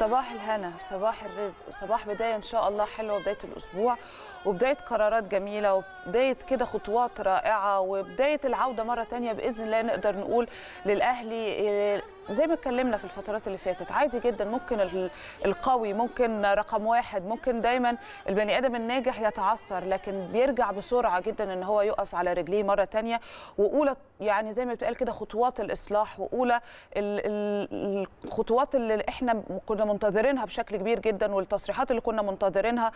صباح الهنا وصباح الرزق وصباح بداية إن شاء الله حلوة بداية الأسبوع وبداية قرارات جميلة وبداية كده خطوات رائعة وبداية العودة مرة تانية بإذن الله نقدر نقول للأهلي زي ما اتكلمنا في الفترات اللي فاتت عادي جدا ممكن القوي ممكن رقم واحد ممكن دايما البني آدم الناجح يتعثر لكن بيرجع بسرعة جدا إن هو يقف على رجليه مرة تانية. وأولى يعني زي ما بتقال كده خطوات الإصلاح. وأولى الخطوات اللي إحنا كنا منتظرينها بشكل كبير جدا والتصريحات اللي كنا منتظرينها.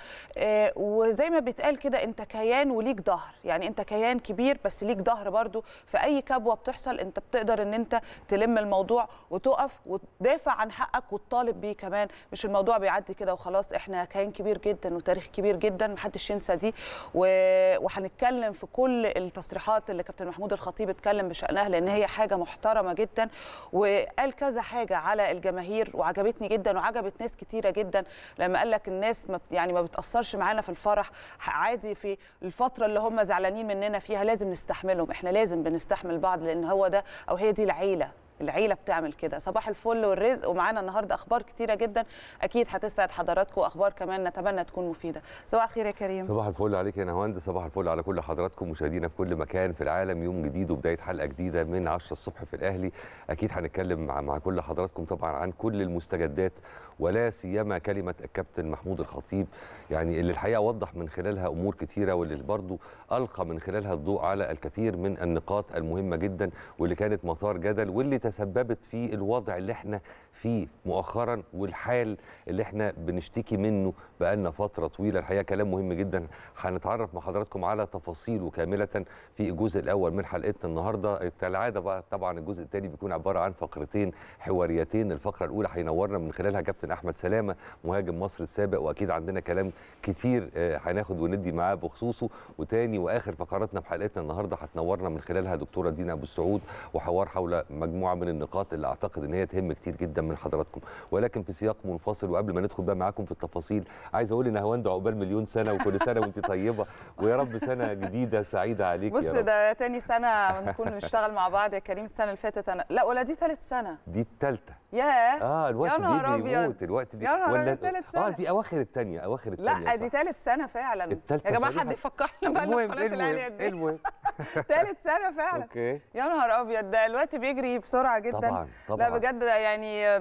وزي ما بيتقال كده أنت كيان وليك ظهر. يعني أنت كيان كبير بس ليك ظهر برضو. في أي كبوة بتحصل أنت بتقدر إن أنت تلم الموضوع. وتقف وتدافع عن حقك وتطالب بيه كمان. مش الموضوع بيعدي كده وخلاص. إحنا كيان كبير جدا وتاريخ كبير جدا محدش ينسى دي. وهنتكلم في كل التصريحات اللي كابتن محمود الخطيب اتكلم بشأنها لأن هي حاجة محترمة جدا. وقال كذا حاجة على الجماهير وعجبتني جدا وعجبت ناس كتيرة جدا. لما قال لك الناس ما يعني ما بتأثرش معانا في الفرح عادي في الفترة اللي هم زعلانين مننا فيها لازم نستحملهم. إحنا لازم بنستحمل بعض لأن هو ده أو هي دي العيلة. العيلة بتعمل كده. صباح الفل والرزق. ومعانا النهارده أخبار كتيرة جدا. أكيد هتسعد حضراتكم. واخبار كمان نتمنى تكون مفيدة. صباح الخير يا كريم. صباح الفل عليك يا نهاوند صباح الفل على كل حضراتكم مشاهدينا في كل مكان في العالم. يوم جديد وبداية حلقة جديدة من 10 الصبح في الأهلي. أكيد هنتكلم مع, مع كل حضراتكم طبعا عن كل المستجدات ولا سيما كلمة الكابتن محمود الخطيب يعني اللي الحقيقة وضح من خلالها أمور كتيرة واللي برضه ألقى من خلالها الضوء على الكثير من النقاط المهمة جدا واللي كانت مثار جدل واللي تسببت في الوضع اللي إحنا فيه مؤخرا والحال اللي إحنا بنشتكي منه بقالنا فترة طويلة. الحقيقة كلام مهم جدا. هنتعرف مع حضراتكم على تفاصيله كاملة في الجزء الأول من حلقتنا النهارده. كالعاده بقى طبعا الجزء الثاني بيكون عبارة عن فقرتين حواريتين. الفقرة الأولى هينورنا من خلالها كابتن أحمد سلامة مهاجم مصر السابق وأكيد عندنا كلام كتير هناخد وندي معاه بخصوصه. وتاني وآخر فقراتنا في حلقتنا النهارده هتنورنا من خلالها دكتورة دينا أبو السعود وحوار حول مجموعة من النقاط اللي أعتقد إن هي تهم كتير جدا من حضراتكم. ولكن في سياق منفصل وقبل ما ندخل بقى معاكم في التفاصيل عايز أقول إن هوند عقبال مليون سنة وكل سنة وأنت طيبة. ويا رب سنة جديدة سعيدة عليك بص يا رب. ده تاني سنة نكون نشتغل مع بعض يا كريم. السنة اللي فاتت أنا لا ولا دي ثالث سنة. دي الثالثه ياه. آه الوقت يا نهار بيجري أبيض. يموت الوقت بي... يا أبيض، تالت سنة. آه دي أواخر الثانية أواخر الثانية لا دي ثالث سنة فعلا. يا جماعة. حد يفكرنا بقى المهم المهم. ثالث سنة فعلا. okay. يا نهار أبيض ده الوقت بيجري بسرعة جدا. طبعا لا طبعا بجد يعني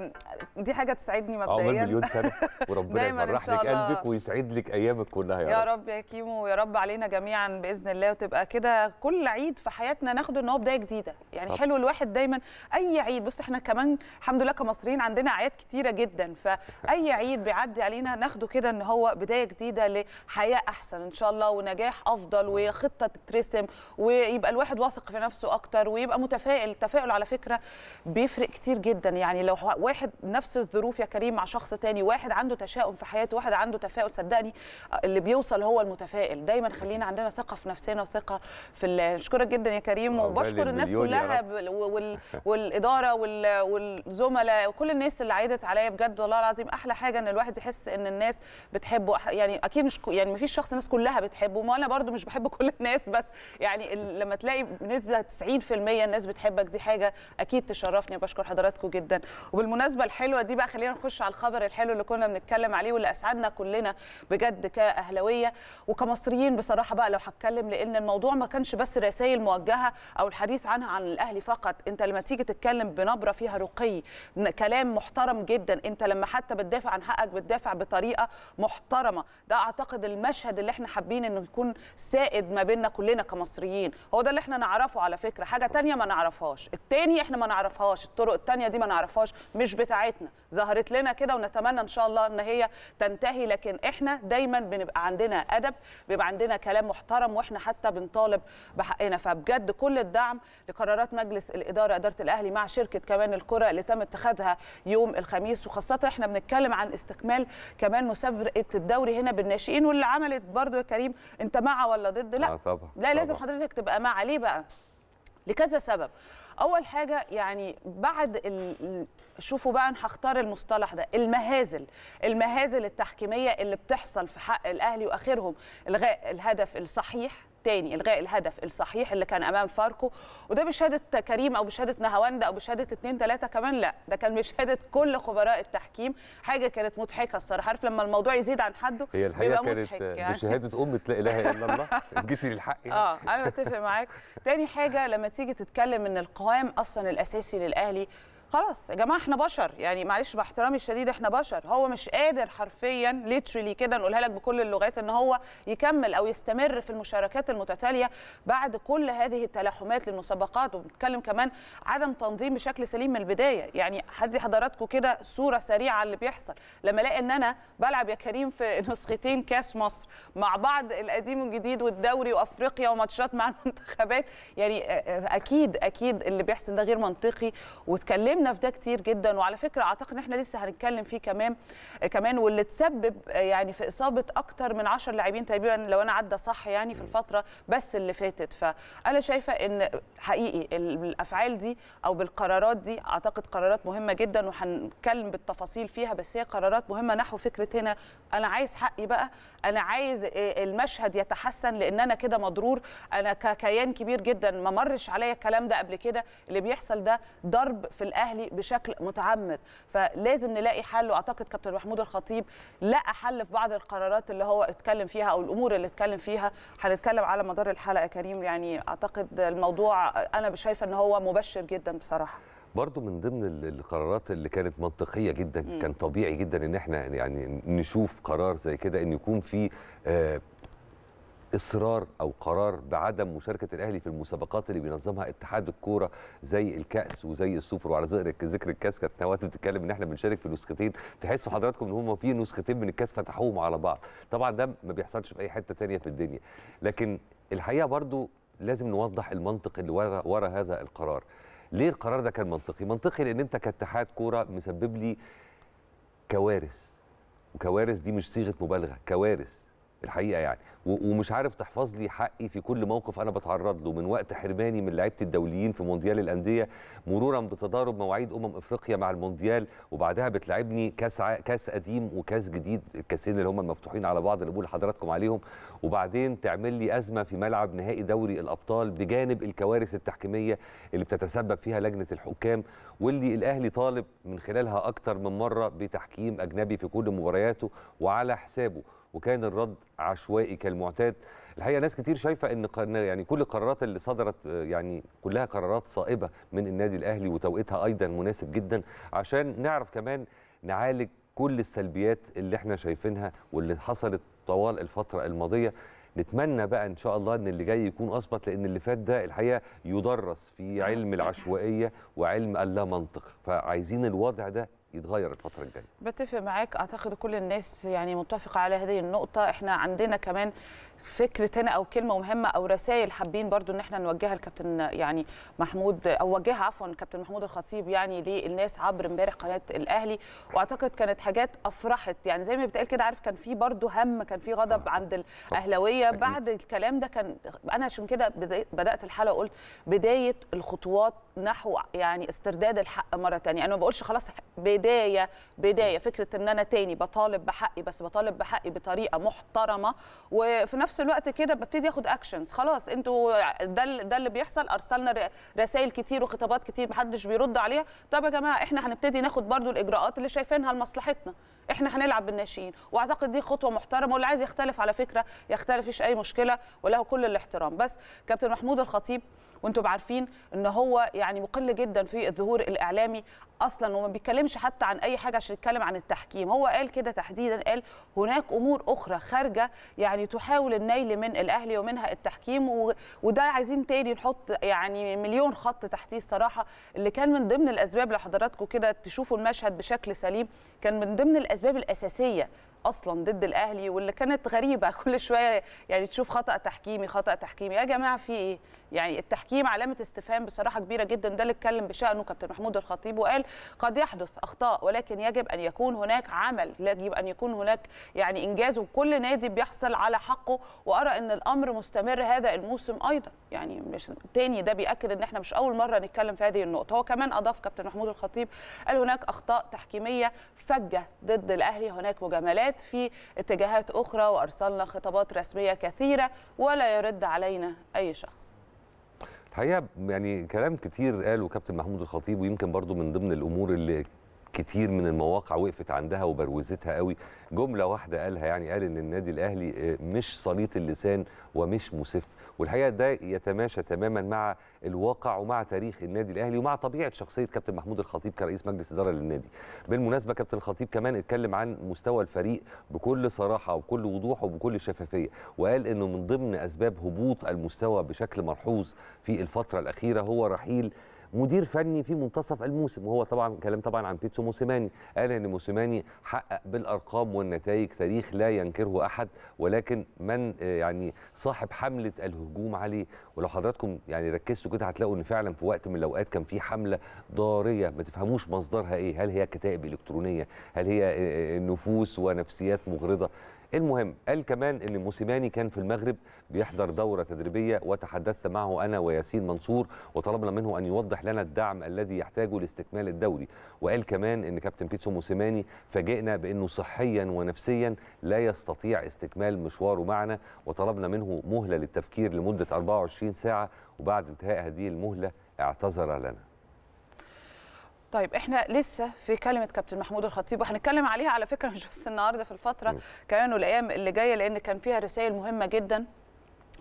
دي حاجة تسعدني عقبال مبدئيا. مليون سنة. وربنا يفرح لك. قلبك ويسعد لك أيامك كلها يا, يا رب. رب يا كيمو ويا رب علينا جميعا بإذن الله. وتبقى كده كل عيد في حياتنا ناخده إن هو بداية جديدة. يعني طب. حلو الواحد دايما أي عيد بص إحنا كمان الحمد لله كمصريين عندنا أعياد كتيرة جدا. فاي عيد بيعدي علينا ناخده كده إن هو بداية جديدة لحياة أحسن إن شاء الله ونجاح أفضل وخطة تترسم ويبقى الواحد واثق في نفسه أكتر ويبقى متفائل. التفاؤل على فكرة بيفرق كتير جدا. يعني لو واحد نفس الظروف يا كريم مع شخص تاني واحد عنده تشاؤم في حياته واحد عنده تفاؤل صدقني اللي بيوصل هو المتفائل. دايما خلينا عندنا ثقة في نفسنا وثقة في الله. اشكرك جدا يا كريم وبشكر الناس كلها وال... والإدارة وال... والزملاء وكل الناس اللي عيدت عليا. بجد والله العظيم أحلى حاجة إن الواحد يحس إن الناس بتحبه. يعني أكيد مش يعني ما فيش شخص الناس كلها بتحبه ما أنا برضو مش بحب كل الناس بس يعني لما تلاقي بنسبة 90% الناس بتحبك دي حاجة أكيد تشرفني بشكر حضراتكم جدا. وبالمناسبة الحلوة دي بقى خلينا نخش على الخبر الحلو اللي كنا بنتكلم عليه واللي أسعدنا كلنا بجد كأهلاوية وكمصريين بصراحة بقى لو هتكلم لأن الموضوع ما كانش بس رسائل موجهة أو الحديث عنها عن الأهلي فقط. أنت لما تيجي تتكلم بنبرة فيها رقي كلام محترم جدا. أنت لما حتى بتدافع عن حقك بتدافع بطريقة محترمة. ده أعتقد المشهد اللي إحنا حابين إنه يكون سائد ما بيننا كلنا كمصريين. هو ده اللي إحنا نعرفه على فكرة. حاجة تانية ما نعرفهاش. التاني إحنا ما نعرفهاش. الطرق التانية دي ما نعرفهاش. مش بتاعتنا. ظهرت لنا كده ونتمنى إن شاء الله إن هي تنتهي. لكن إحنا دايما بنبقى عندنا أدب بيبقى عندنا كلام محترم وإحنا حتى بنطالب بحقنا. فبجد كل الدعم لقرارات مجلس الإدارة إدارة الأهلي مع شركة كمان الكرة اللي تم اتخاذها يوم الخميس. وخاصة إحنا بنتكلم عن استكمال كمان مسابقة الدوري هنا بالناشئين واللي عملت برضو يا كريم أنت مع ولا ضد؟ لا. آه طبعا لا لازم طبعاً. حضرتك تبقى مع. ليه بقى؟ لكذا سبب. أول حاجة يعني بعد ال... شوفوا بقى أنا هختار المصطلح ده المهازل. المهازل التحكيمية اللي بتحصل في حق الأهلي وأخرهم. الغاء الهدف الصحيح تاني إلغاء الهدف الصحيح اللي كان أمام فاركو. وده بشهادة كريم أو بشهادة نهاوند أو بشهادة اثنين ثلاثة كمان لا ده كان بشهادة كل خبراء التحكيم. حاجة كانت مضحكة الصراحة. عارف لما الموضوع يزيد عن حده هي الحقيقة كانت مضحك يعني. بشهادة أم لا إله إلا الله. جيتي للحق يعني. آه أنا بتفق معاك. تاني حاجة لما تيجي تتكلم إن القوام أصلا الأساسي للأهلي خلاص يا جماعة إحنا بشر. يعني معلش باحترامي الشديد إحنا بشر. هو مش قادر حرفيا ليترلي كده نقولها لك بكل اللغات إن هو يكمل أو يستمر في المشاركات المتتالية بعد كل هذه التلاحمات للمسابقات. وبنتكلم كمان عدم تنظيم بشكل سليم من البداية. يعني هدي حضراتكم كده صورة سريعة اللي بيحصل. لما ألاقي إن أنا بلعب يا كريم في نسختين كاس مصر مع بعض القديم والجديد والدوري وأفريقيا وماتشات مع المنتخبات. يعني أكيد أكيد اللي بيحصل ده غير منطقي. واتكلمنا اتكلمنا في ده كتير جدا. وعلى فكرة أعتقد إن إحنا لسه هنتكلم فيه كمان كمان واللي تسبب يعني في إصابة أكتر من 10 لاعبين تقريبا لو أنا عدى صح يعني في الفترة بس اللي فاتت. فأنا شايفة إن حقيقي الأفعال دي أو بالقرارات دي أعتقد قرارات مهمة جدا وهنتكلم بالتفاصيل فيها بس هي قرارات مهمة. نحو فكرة هنا أنا عايز حقي بقى أنا عايز المشهد يتحسن لأن أنا كده مضرور. أنا ككيان كبير جدا ما مرش عليا الكلام ده قبل كده. اللي بيحصل ده ضرب في الأهلي بشكل متعمد فلازم نلاقي حل. وأعتقد كابتن محمود الخطيب لقى حل في بعض القرارات اللي هو اتكلم فيها أو الأمور اللي اتكلم فيها. هنتكلم على مدار الحلقة كريم. يعني أعتقد الموضوع أنا شايفة إن هو مبشر جدا بصراحة. برضو من ضمن القرارات اللي كانت منطقية جدا م. كان طبيعي جدا إن إحنا يعني نشوف قرار زي كده إن يكون في آه إصرار أو قرار بعدم مشاركة الأهلي في المسابقات اللي بينظمها اتحاد الكورة زي الكأس وزي السوبر. وعلى ذكر الكأس كانت نوات بتتكلم إن إحنا بنشارك في نسختين. تحسوا حضراتكم إن هم في نسختين من الكأس فتحوهم على بعض. طبعا ده ما بيحصلش في أي حتة ثانية في الدنيا. لكن الحقيقة برضو لازم نوضح المنطق اللي ورا ورا هذا القرار. ليه القرار ده كان منطقي؟ منطقي لأن أنت كاتحاد كورة مسبب لي كوارث. وكوارث دي مش صيغة مبالغة كوارث. الحقيقة يعني. ومش عارف تحفظ لي حقي في كل موقف أنا بتعرض له من وقت حرماني من لعيبة الدوليين في مونديال الأندية مرورا بتضارب مواعيد أمم إفريقيا مع المونديال وبعدها بتلعبني كاس ع... كاس قديم وكاس جديد الكاسين اللي هم المفتوحين على بعض اللي بقول لحضراتكم عليهم. وبعدين تعمل لي أزمة في ملعب نهائي دوري الأبطال بجانب الكوارث التحكيمية اللي بتتسبب فيها لجنة الحكام واللي الأهلي طالب من خلالها أكتر من مرة بتحكيم أجنبي في كل مبارياته وعلى حسابه. وكان الرد عشوائي كالمعتاد. الحقيقة ناس كتير شايفة إن يعني كل القرارات اللي صدرت يعني كلها قرارات صائبة من النادي الأهلي وتوقيتها أيضا مناسب جدا. عشان نعرف كمان نعالج كل السلبيات اللي إحنا شايفينها واللي حصلت طوال الفترة الماضية. نتمنى بقى إن شاء الله إن اللي جاي يكون أثبت لأن اللي فات ده الحقيقة يدرس في علم العشوائية وعلم اللا منطق فعايزين الوضع ده يتغير الفترة الجاية. بتفق معاك. أعتقد كل الناس يعني متفقة على هذه النقطة. إحنا عندنا كمان فكره هنا أو كلمة مهمة أو رسائل حابين برضو إن إحنا نوجهها لكابتن يعني محمود أو وجهها عفوا كابتن محمود الخطيب يعني للناس عبر امبارح قناة الأهلي. وأعتقد كانت حاجات أفرحت. يعني زي ما بيتقال كده عارف كان في برضو هم كان في غضب عند الأهلاوية. بعد الكلام ده كان أنا عشان كده بدأت الحلقة قلت بداية الخطوات نحو يعني استرداد الحق مرة ثانية أنا ما بقولش خلاص بداية بداية. فكرة إن أنا تاني بطالب بحقي بس بطالب بحقي بطريقة محترمة. وفي نفس الوقت كده ببتدي آخد اكشنز خلاص أنتوا ده ده اللي بيحصل. أرسلنا رسائل كتير وخطابات كتير محدش بيرد عليها. طب يا جماعة إحنا هنبتدي ناخد برضو الإجراءات اللي شايفينها لمصلحتنا. إحنا هنلعب بالناشئين. واعتقد دي خطوة محترمة واللي عايز يختلف على فكرة يختلف مفيش أي مشكلة وله كل الاحترام. بس كابتن محمود الخطيب وأنتم عارفين ان هو يعني مقل جدا في الظهور الاعلامي أصلا وما بيتكلمش حتى عن أي حاجة عشان يتكلم عن التحكيم. هو قال كده تحديدا قال هناك أمور أخرى خارجة يعني تحاول النيل من الأهلي ومنها التحكيم. وده عايزين تاني نحط يعني مليون خط تحتيه الصراحة. اللي كان من ضمن الأسباب لحضراتكم كده تشوفوا المشهد بشكل سليم كان من ضمن الأسباب الأساسية أصلا ضد الأهلي واللي كانت غريبة كل شوية يعني تشوف خطأ تحكيمي خطأ تحكيمي. يا جماعة في إيه؟ يعني التحكيم علامة استفهام بصراحة كبيرة جدا. ده اللي اتكلم بشأنه كابتن محمود الخطيب وقال قد يحدث أخطاء ولكن يجب أن يكون هناك عمل. يجب أن يكون هناك يعني إنجاز وكل نادي بيحصل على حقه. وأرى إن الأمر مستمر هذا الموسم أيضا. يعني مش تاني ده بيأكد إن إحنا مش أول مرة نتكلم في هذه النقطة. هو كمان أضاف كابتن محمود الخطيب قال هناك أخطاء تحكيمية فجة ضد الأهلي. هناك مجاملات في اتجاهات أخرى وأرسلنا خطابات رسمية كثيرة ولا يرد علينا أي شخص. الحقيقة يعني كلام كتير قاله كابتن محمود الخطيب ويمكن برضو من ضمن الأمور اللي كتير من المواقع وقفت عندها وبروزتها قوي جملة واحدة قالها يعني قال إن النادي الأهلي مش صليط اللسان ومش مسف والحقيقة ده يتماشى تماما مع الواقع ومع تاريخ النادي الأهلي ومع طبيعة شخصية كابتن محمود الخطيب كرئيس مجلس إدارة للنادي. بالمناسبة كابتن الخطيب كمان اتكلم عن مستوى الفريق بكل صراحة وبكل وضوح وبكل شفافية وقال إنه من ضمن أسباب هبوط المستوى بشكل ملحوظ في الفترة الأخيرة هو رحيل مدير فني في منتصف الموسم وهو طبعا كلام طبعا عن بيتسو موسيماني قال إن موسيماني حقق بالأرقام والنتائج تاريخ لا ينكره أحد ولكن من يعني صاحب حملة الهجوم عليه ولو حضراتكم يعني ركزتوا كده هتلاقوا إن فعلا في وقت من الأوقات كان في حملة ضارية ما تفهموش مصدرها إيه هل هي كتائب إلكترونية هل هي نفوس ونفسيات مغرضة؟ المهم قال كمان إن موسيماني كان في المغرب بيحضر دورة تدريبية وتحدثت معه أنا وياسين منصور وطلبنا منه أن يوضح لنا الدعم الذي يحتاجه لاستكمال الدوري. وقال كمان إن كابتن بيتسو موسيماني فاجئنا بأنه صحيا ونفسيا لا يستطيع استكمال مشواره معنا وطلبنا منه مهلة للتفكير لمدة 24 ساعة وبعد انتهاء هذه المهلة اعتذر لنا. طيب إحنا لسه في كلمة كابتن محمود الخطيب وهنتكلم عليها على فكرة مش بس النهارده في الفترة. كمان والأيام اللي جاية لأن كان فيها رسائل مهمة جدا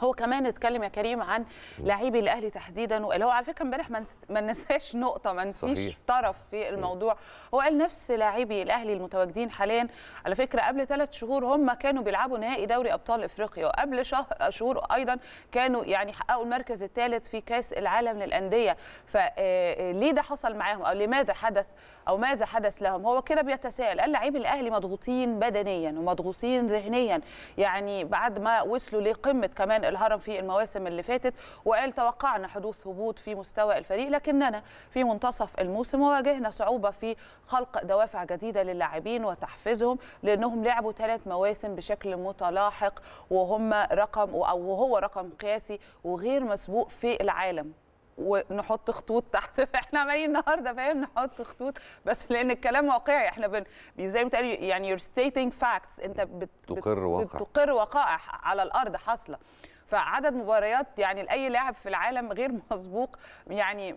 هو كمان اتكلم يا كريم عن لاعبي الأهلي تحديدا واللي هو على فكرة امبارح ما نساش نقطة ما نسيش طرف في الموضوع. هو قال نفس لاعبي الأهلي المتواجدين حاليا على فكرة قبل ثلاث شهور هم كانوا بيلعبوا نهائي دوري أبطال إفريقيا وقبل شهور أيضا كانوا يعني حققوا المركز الثالث في كأس العالم للأندية. فليه ده حصل معاهم؟ أو لماذا حدث؟ أو ماذا حدث لهم؟ هو كده بيتساءل قال لاعبي الأهلي مضغوطين بدنيا ومضغوطين ذهنيا يعني بعد ما وصلوا لقمة كمان الهرم في المواسم اللي فاتت وقال توقعنا حدوث هبوط في مستوى الفريق لكننا في منتصف الموسم وواجهنا صعوبة في خلق دوافع جديدة للاعبين وتحفيزهم لأنهم لعبوا ثلاث مواسم بشكل متلاحق وهم رقم أو وهو رقم قياسي وغير مسبوق في العالم. ونحط خطوط تحت إحنا عمالين النهارده فاهم؟ نحط خطوط. بس لأن الكلام واقعي إحنا بن زي ما يعني you're stating facts. انت بت تقر واقع. بتقر وقائع على الأرض حاصلة. فعدد مباريات يعني لأي لاعب في العالم غير مسبوق يعني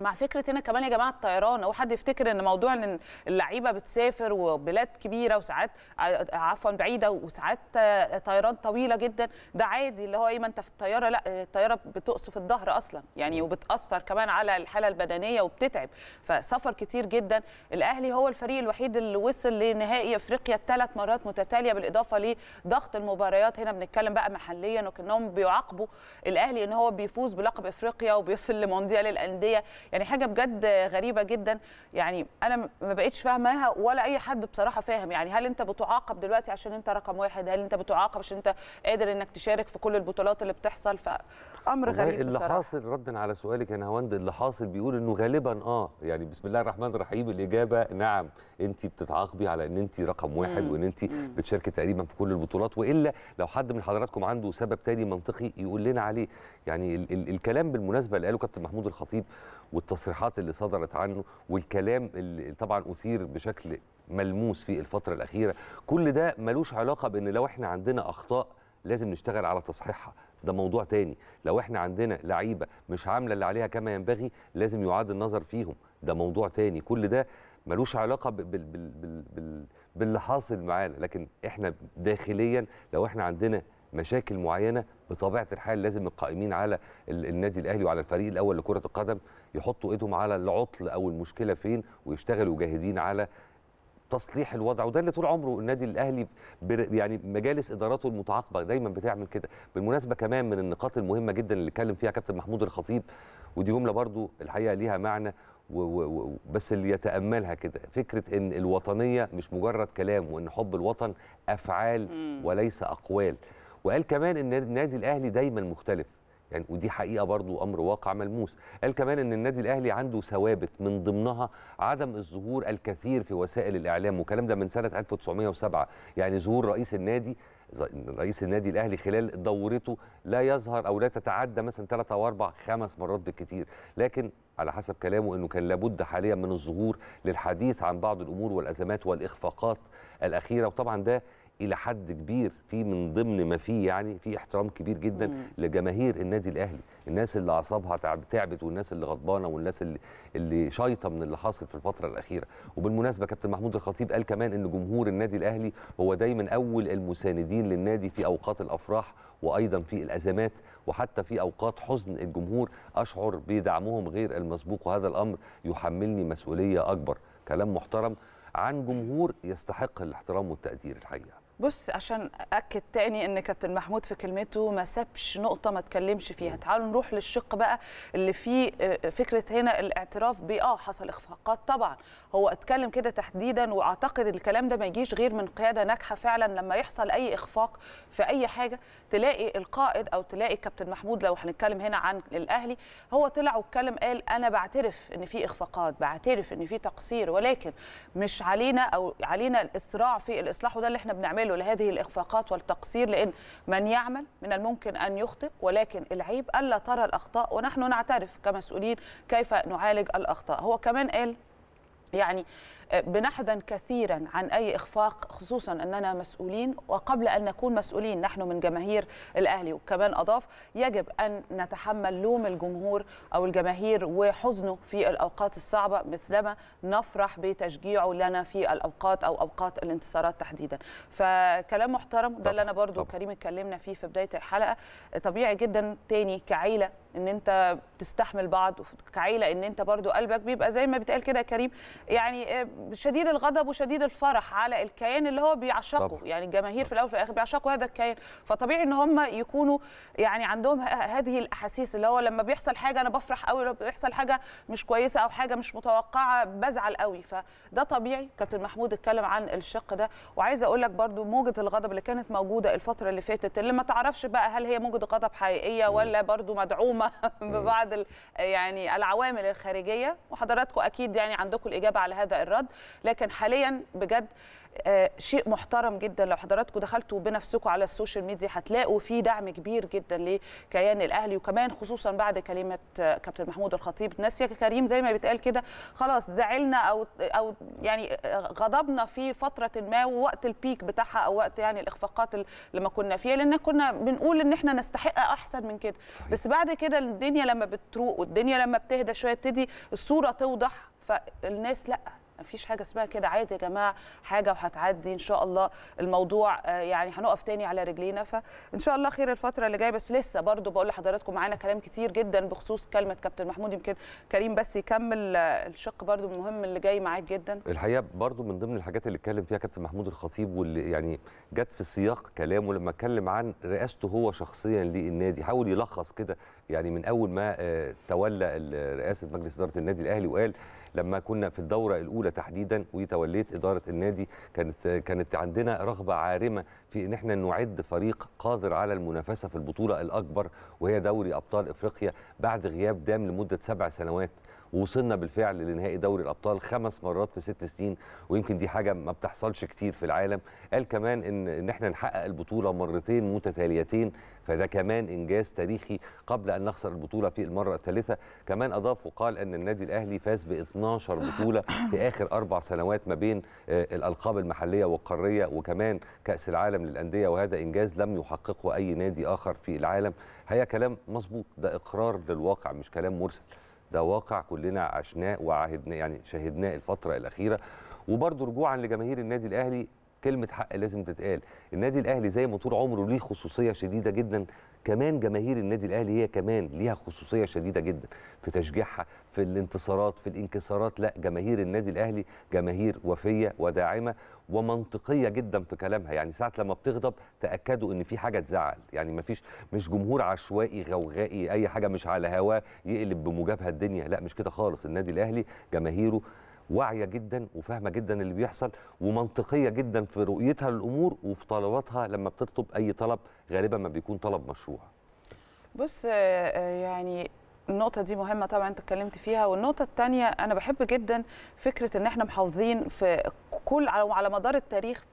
مع فكرة هنا كمان يا جماعة الطيران هو حد يفتكر إن موضوع إن اللعيبة بتسافر وبلاد كبيرة وساعات عفوا بعيدة وساعات طيران طويلة جدا ده عادي اللي هو إيه ما أنت في الطيارة لأ الطيارة بتقصف الظهر أصلا يعني وبتأثر كمان على الحالة البدنية وبتتعب فسفر كتير جدا. الأهلي هو الفريق الوحيد اللي وصل لنهائي إفريقيا ثلاث مرات متتالية بالإضافة لضغط المباريات هنا بنتكلم بقى محليا وكأنهم بيعاقبوا الأهلي إن هو بيفوز بلقب إفريقيا وبيصل لمونديال الأندية يعني حاجة بجد غريبة جدا. يعني أنا ما بقتش فاهماها ولا أي حد بصراحة فاهم. يعني هل أنت بتعاقب دلوقتي عشان أنت رقم واحد؟ هل أنت بتعاقب عشان أنت قادر إنك تشارك في كل البطولات اللي بتحصل؟ فأمر غريب اللي بصراحة. حاصل ردا على سؤالك يا نهاوند اللي حاصل بيقول إنه غالبا آه يعني بسم الله الرحمن الرحيم الإجابة نعم أنت بتتعاقبي على إن أنت رقم واحد مم. وإن أنت بتشاركي تقريبا في كل البطولات. وإلا لو حد من حضراتكم عنده سبب تاني منطقي يقول لنا عليه. يعني ال ال الكلام بالمناسبة اللي قاله كابتن محمود الخطيب والتصريحات اللي صدرت عنه والكلام اللي طبعا أثير بشكل ملموس في الفترة الأخيرة كل ده ملوش علاقة بإن لو إحنا عندنا أخطاء لازم نشتغل على تصحيحها. ده موضوع تاني. لو إحنا عندنا لعيبة مش عاملة اللي عليها كما ينبغي لازم يعاد النظر فيهم. ده موضوع تاني. كل ده ملوش علاقة بال بال بال بال بال باللي حاصل معانا. لكن إحنا داخليا لو إحنا عندنا مشاكل معينة بطبيعة الحال لازم القائمين على النادي الأهلي وعلى الفريق الأول لكرة القدم يحطوا ايدهم على العطل أو المشكلة فين ويشتغلوا جاهدين على تصليح الوضع. وده اللي طول عمره النادي الاهلي يعني مجالس اداراته المتعاقبه دايما بتعمل كده. بالمناسبه كمان من النقاط المهمه جدا اللي اتكلم فيها كابتن محمود الخطيب ودي جملة برضو الحقيقة ليها معنى و و بس اللي يتأملها كده فكرة إن الوطنية مش مجرد كلام وإن حب الوطن أفعال وليس أقوال. وقال كمان إن النادي الأهلي دايما مختلف. يعني ودي حقيقة برضو أمر واقع ملموس. قال كمان إن النادي الأهلي عنده ثوابت من ضمنها عدم الظهور الكثير في وسائل الإعلام والكلام ده من سنة 1907 يعني ظهور رئيس النادي رئيس النادي الأهلي خلال دورته لا يظهر أو لا تتعدى مثلا ثلاث أو أربع خمس مرات بالكثير. لكن على حسب كلامه إنه كان لابد حاليا من الظهور للحديث عن بعض الأمور والأزمات والإخفاقات الأخيرة. وطبعا ده إلى حد كبير في من ضمن ما فيه يعني في احترام كبير جدا مم. لجماهير النادي الأهلي. الناس اللي أعصابها تعب تعبت والناس اللي غضبانة والناس اللي اللي شايطة من اللي حاصل في الفترة الأخيرة. وبالمناسبة كابتن محمود الخطيب قال كمان إن جمهور النادي الأهلي هو دايما أول المساندين للنادي في أوقات الأفراح وأيضا في الأزمات وحتى في أوقات حزن الجمهور. أشعر بدعمهم غير المسبوق وهذا الأمر يحملني مسؤولية أكبر. كلام محترم عن جمهور يستحق الاحترام والتقدير الحقيقة. بص عشان اكد تاني إن كابتن محمود في كلمته ما سابش نقطة ما اتكلمش فيها. تعالوا نروح للشق بقى اللي فيه آه، فكرة هنا الاعتراف ب آه حصل إخفاقات. طبعا هو اتكلم كده تحديدا وأعتقد الكلام ده ما يجيش غير من قيادة ناجحة فعلا. لما يحصل أي إخفاق في أي حاجة تلاقي القائد أو تلاقي كابتن محمود لو هنتكلم هنا عن الأهلي هو طلع واتكلم قال أنا بعترف إن في إخفاقات بعترف إن في تقصير ولكن مش علينا أو علينا الإسراع في الإصلاح وده اللي إحنا بنعمله لهذه الإخفاقات والتقصير لأن من يعمل من الممكن أن يخطئ ولكن العيب ألا ترى الأخطاء ونحن نعترف كمسؤولين كيف نعالج الأخطاء. هو كمان قال يعني بنحزن كثيرا عن أي إخفاق خصوصا أننا مسؤولين وقبل أن نكون مسؤولين نحن من جماهير الأهلي. وكمان أضاف يجب أن نتحمل لوم الجمهور أو الجماهير وحزنه في الأوقات الصعبة مثلما نفرح بتشجيعه لنا في الأوقات أو أوقات الانتصارات تحديدا. فكلام محترم ده اللي أنا برضو. كريم اتكلمنا فيه في بداية الحلقة. طبيعي جدا تاني كعيلة إن أنت تستحمل بعض كعيله إن أنت برضو قلبك بيبقى زي ما بيتقال كده يا كريم. يعني آه، شديد الغضب وشديد الفرح على الكيان اللي هو بيعشقه. طبعاً. يعني الجماهير في الأول وفي الآخر بيعشقوا هذا الكيان. فطبيعي إن هم يكونوا يعني عندهم هذه الأحاسيس اللي هو لما بيحصل حاجة أنا بفرح قوي لما بيحصل حاجة مش كويسة أو حاجة مش متوقعة بزعل قوي فده طبيعي. كابتن محمود اتكلم عن الشق ده. وعايزه أقول لك برضو موجة الغضب اللي كانت موجودة الفترة اللي فاتت اللي ما تعرفش بقى هل هي موجة غضب حقيقية ولا برضو مدعومة ببعض يعني العوامل الخارجية. وحضراتكم أكيد يعني عندكم الإجابة على هذا الرد. لكن حاليا بجد آه، شيء محترم جدا. لو حضراتكم دخلتوا بنفسكم على ال social media هتلاقوا في دعم كبير جدا لكيان الأهلي وكمان خصوصا بعد كلمة آه، كابتن محمود الخطيب. الناس يا كريم زي ما بيتقال كده خلاص زعلنا أو أو يعني آه، غضبنا في فترة ما ووقت البيك بتاعها أو وقت يعني الإخفاقات اللي ما كنا فيها لأن كنا بنقول إن إحنا نستحق أحسن من كده. بس بعد كده الدنيا لما بتروق والدنيا لما بتهدى شوية بتدي الصورة توضح فالناس لأ. مفيش حاجة اسمها كده. عادي يا جماعة حاجة وهتعدي إن شاء الله. الموضوع آه، يعني هنقف تاني على رجلينا. فإن شاء الله خير الفترة اللي جاية. بس لسه برضو بقول لحضراتكم معانا كلام كتير جدا بخصوص كلمة كابتن محمود. يمكن كريم بس يكمل آه، الشق برضو المهم اللي جاي معاك جدا. الحقيقة برضو من ضمن الحاجات اللي اتكلم فيها كابتن محمود الخطيب واللي يعني جت في سياق كلامه لما اتكلم عن رئاسته هو شخصيا للنادي حاول يلخص كده. يعني من أول ما آه، تولى رئاسة مجلس إدارة النادي الأهلي وقال لما كنا في الدورة الأولى تحديدا وتوليت إدارة النادي كانت كانت عندنا رغبة عارمة في إن إحنا نعد فريق قادر على المنافسة في البطولة الأكبر وهي دوري أبطال إفريقيا بعد غياب دام لمدة سبع سنوات. ووصلنا بالفعل لنهائي دوري الأبطال خمس مرات في ست سنين ويمكن دي حاجة ما بتحصلش كتير في العالم. قال كمان إن إن إحنا نحقق البطولة مرتين متتاليتين. فده كمان إنجاز تاريخي قبل أن نخسر البطولة في المرة الثالثة. كمان أضاف وقال أن النادي الأهلي فاز ب 12 بطولة في آخر أربع سنوات ما بين آه، الألقاب المحلية والقارية وكمان كأس العالم للأندية وهذا إنجاز لم يحققه أي نادي آخر في العالم. هي كلام مظبوط ده إقرار للواقع مش كلام مرسل. ده واقع كلنا عشناه وعهدناه يعني شاهدناه الفترة الأخيرة. وبرضه رجوعا لجماهير النادي الأهلي كلمة حق لازم تتقال. النادي الأهلي زي ما طول عمره ليه خصوصية شديدة جدا. كمان جماهير النادي الأهلي هي كمان ليها خصوصية شديدة جدا. في تشجيعها في الانتصارات في الانكسارات لا جماهير النادي الأهلي جماهير وفية وداعمة ومنطقية جدا في كلامها. يعني ساعة لما بتغضب تأكدوا إن في حاجة تزعل. يعني ما فيش مش جمهور عشوائي غوغائي أي حاجة مش على هواه يقلب بمجابهة الدنيا. لا مش كده خالص. النادي الأهلي جماهيره واعية جدا وفاهمة جدا اللي بيحصل ومنطقية جدا في رؤيتها للأمور وفي طلباتها لما بتطلب أي طلب غالبا ما بيكون طلب مشروع. بص آه، آه، يعني النقطة دي مهمة طبعا أنت اتكلمت فيها. والنقطة التانية أنا بحب جدا فكرة إن إحنا محافظين في كل على مدار التاريخ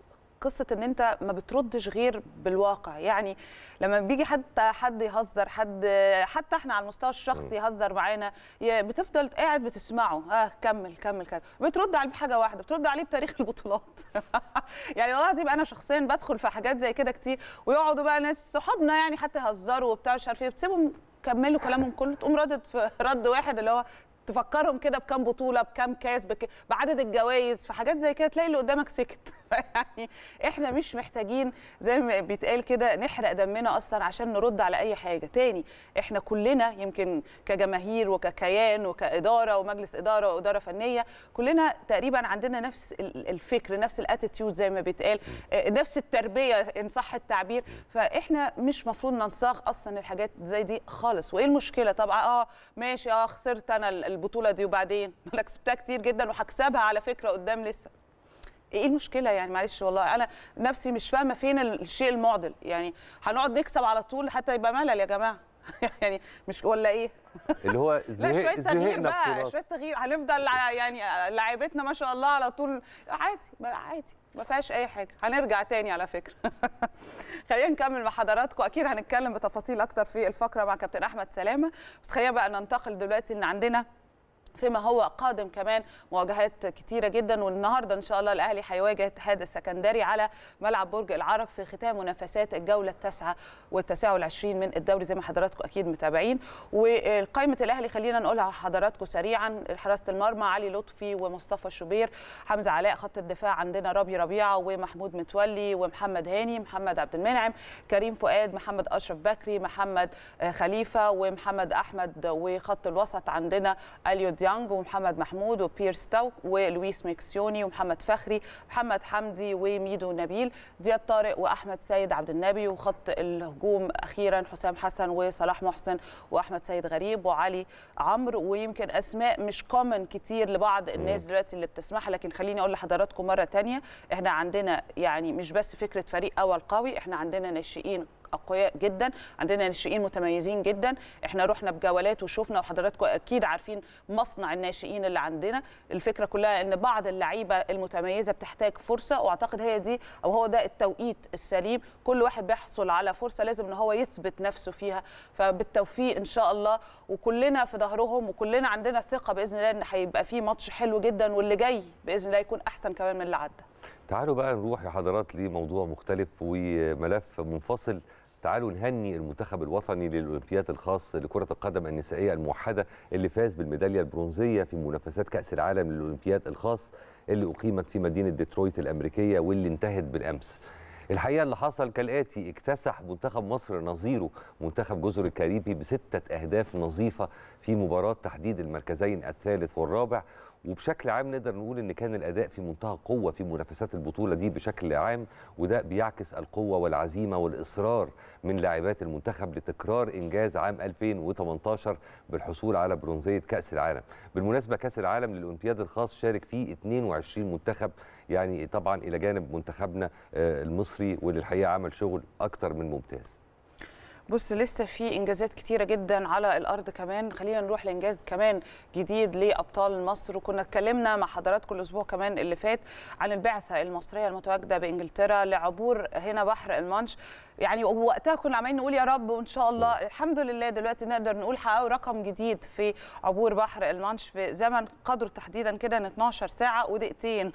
قصة إن أنت ما بتردش غير بالواقع. يعني لما بيجي حتى حد يهزر حد حتى إحنا على المستوى الشخصي يهزر معانا بتفضل قاعد بتسمعه. آه كمل كمل كمل. بترد عليه بحاجة واحدة بترد عليه بتاريخ البطولات. يعني والله العظيم أنا شخصيا بدخل في حاجات زي كده كتير ويقعدوا بقى ناس صحابنا يعني حتى يهزروا وبتاع مش عارف إيه بتسيبهم كملوا كلامهم كله تقوم ردت في رد واحد اللي هو تفكرهم كده بكام بطولة بكام كاس بك... بعدد الجوائز في حاجات زي كده تلاقي اللي قدامك سكت. يعني إحنا مش محتاجين زي ما بيتقال كده نحرق دمنا أصلا عشان نرد على أي حاجة. تاني إحنا كلنا يمكن كجماهير وككيان وكإدارة ومجلس إدارة وإدارة فنية كلنا تقريبا عندنا نفس ال- الفكر نفس الاتيتيود زي ما بيتقال آه، نفس التربية إن صح التعبير. فإحنا مش مفروض ننساق أصلا الحاجات زي دي خالص. وإيه المشكلة؟ طبعا آه ماشي آه خسرت أنا البطولة دي وبعدين؟ أنا كسبتها كتير جدا وهكسبها على فكرة قدام لسه. إيه المشكلة يعني؟ معلش والله أنا نفسي مش فاهمة فين الشيء المعضل. يعني هنقعد نكسب على طول حتى يبقى ملل يا جماعة. يعني مش ولا إيه؟ اللي هو لا زهق شوية تغيير بقى بطولات. شوية تغيير. هنفضل يعني لاعيبتنا ما شاء الله على طول. عادي عادي. ما فيهاش أي حاجة. هنرجع تاني على فكرة. خلينا نكمل مع حضراتكم. أكيد هنتكلم بتفاصيل أكتر في الفقرة مع كابتن أحمد سلامة. بس خلينا بقى ننتقل دلوقتي إن عندنا فيما هو قادم كمان مواجهات كتيرة جدا. والنهاردة إن شاء الله الأهلي هيواجه اتحاد السكندري على ملعب برج العرب في ختام منافسات الجولة التاسعة والتاسعه والعشرين من الدوري. زي ما حضراتكم أكيد متابعين. وقائمة الأهلي خلينا نقولها لحضراتكم سريعا حراسة المرمى علي لطفي ومصطفى شوبير حمزة علاء خط الدفاع عندنا رامي ربيعة ومحمود متولي ومحمد هاني محمد عبد المنعم كريم فؤاد محمد أشرف بكري محمد خليفة ومحمد أحمد وخط الوسط عندنا أليو ديانج ومحمد محمود وبيرسي تاو ولويس ميكيسوني ومحمد فخري محمد حمدي وميدو نبيل زياد طارق وأحمد سيد عبد النبي وخط الهجوم أخيرا حسام حسن وصلاح محسن وأحمد سيد غريب وعلي عمرو. ويمكن أسماء مش common كتير لبعض الناس دلوقتي اللي بتسمعها لكن خليني أقول لحضراتكم مرة تانية إحنا عندنا يعني مش بس فكرة فريق أول قوي إحنا عندنا ناشئين أقوياء جدا. عندنا ناشئين متميزين جدا. إحنا رحنا بجولات وشفنا وحضراتكم أكيد عارفين مصنع الناشئين اللي عندنا. الفكرة كلها إن بعض اللعيبة المتميزة بتحتاج فرصة وأعتقد هي دي أو هو ده التوقيت السليم. كل واحد بيحصل على فرصة لازم إن هو يثبت نفسه فيها. فبالتوفيق إن شاء الله. وكلنا في ظهرهم وكلنا عندنا ثقة بإذن الله إن هيبقى في ماتش حلو جدا واللي جاي بإذن الله يكون أحسن كمان من اللي عدى. تعالوا بقى نروح يا حضرات لموضوع مختلف وملف منفصل. تعالوا نهني المنتخب الوطني للأولمبياد الخاص لكرة القدم النسائية الموحدة اللي فاز بالميدالية البرونزية في منافسات كأس العالم للأولمبياد الخاص اللي أقيمت في مدينة ديترويت الأمريكية واللي انتهت بالأمس. الحقيقة اللي حصل كالآتي اكتسح منتخب مصر نظيره منتخب جزر الكاريبي بستة أهداف نظيفة في مباراة تحديد المركزين الثالث والرابع وبشكل عام نقدر نقول إن كان الأداء في منتهى القوة في منافسات البطولة دي بشكل عام وده بيعكس القوة والعزيمة والإصرار من لاعبات المنتخب لتكرار إنجاز عام 2018 بالحصول على برونزية كأس العالم. بالمناسبة كأس العالم للأولمبياد الخاص شارك فيه 22 منتخب يعني طبعا إلى جانب منتخبنا آه، المصري واللي الحقيقة عمل شغل أكتر من ممتاز. بص لسه في إنجازات كتيرة جدا على الأرض كمان. خلينا نروح لإنجاز كمان جديد لأبطال مصر. وكنا اتكلمنا مع حضراتكم الأسبوع كمان اللي فات عن البعثة المصرية المتواجدة بإنجلترا لعبور هنا بحر المانش يعني وقتها كنا عمالين نقول يا رب وإن شاء الله. الحمد لله دلوقتي نقدر نقول حققوا رقم جديد في عبور بحر المانش في زمن قدره تحديدا كده إن 12 ساعة ودقيقتين.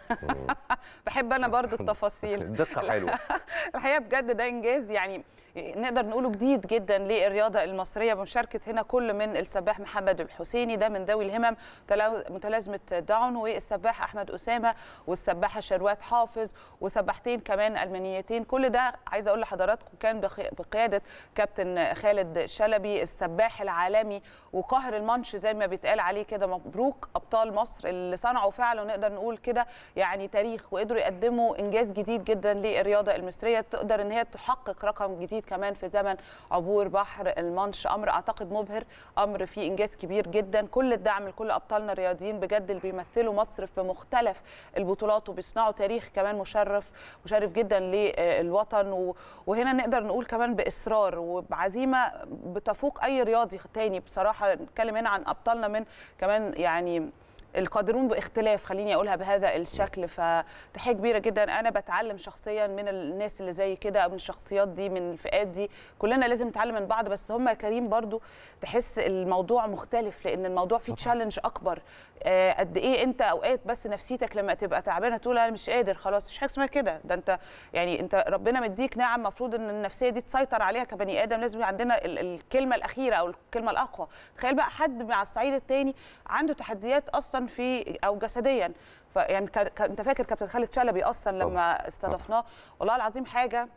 بحب أنا برضو التفاصيل. دقة حلوة. الحقيقة بجد ده إنجاز يعني نقدر نقوله جديد جدا للرياضة المصرية بمشاركة هنا كل من السباح محمد الحسيني ده من ذوي الهمم تلا- متلازمة داون والسباح أحمد أسامة والسباحة شروات حافظ وسباحتين كمان ألمانيتين. كل ده عايزة أقول لحضراتكم كان بخ- بقيادة كابتن خالد شلبي السباح العالمي وقاهر المانش زي ما بيتقال عليه كده. مبروك أبطال مصر اللي صنعوا فعلا ونقدر نقول كده يعني تاريخ وقدروا يقدموا إنجاز جديد جدا للرياضة المصرية. تقدر إن هي تحقق رقم جديد كمان في زمن عبور بحر المانش أمر أعتقد مبهر أمر فيه إنجاز كبير جدا. كل الدعم لكل أبطالنا الرياضيين بجد اللي بيمثلوا مصر في مختلف البطولات وبيصنعوا تاريخ كمان مشرف مشرف جدا للوطن. وهنا نقدر نقول كمان بإصرار وبعزيمه بتفوق أي رياضي تاني. بصراحة نتكلم هنا عن أبطالنا من كمان يعني القادرون باختلاف خليني أقولها بهذا الشكل. فتحيه كبيرة جدا أنا بتعلم شخصيا من الناس اللي زي كده أو من الشخصيات دي من الفئات دي. كلنا لازم نتعلم من بعض بس هم يا كريم برضو تحس الموضوع مختلف لأن الموضوع فيه تشالنج أكبر. آه قد إيه أنت أوقات بس نفسيتك لما تبقى تعبانة تقول أنا مش قادر خلاص مش حاجة اسمها كده. ده أنت يعني أنت ربنا مديك نعم المفروض إن النفسية دي تسيطر عليها كبني آدم. لازم عندنا ال- الكلمة الأخيرة أو الكلمة الأقوى. تخيل بقى حد مع الصعيد الثاني عنده تحديات أصلا في أو جسديا. فيعني أنت فاكر كابتن خالد شلبي أصلا. لما استضفناه. والله العظيم حاجة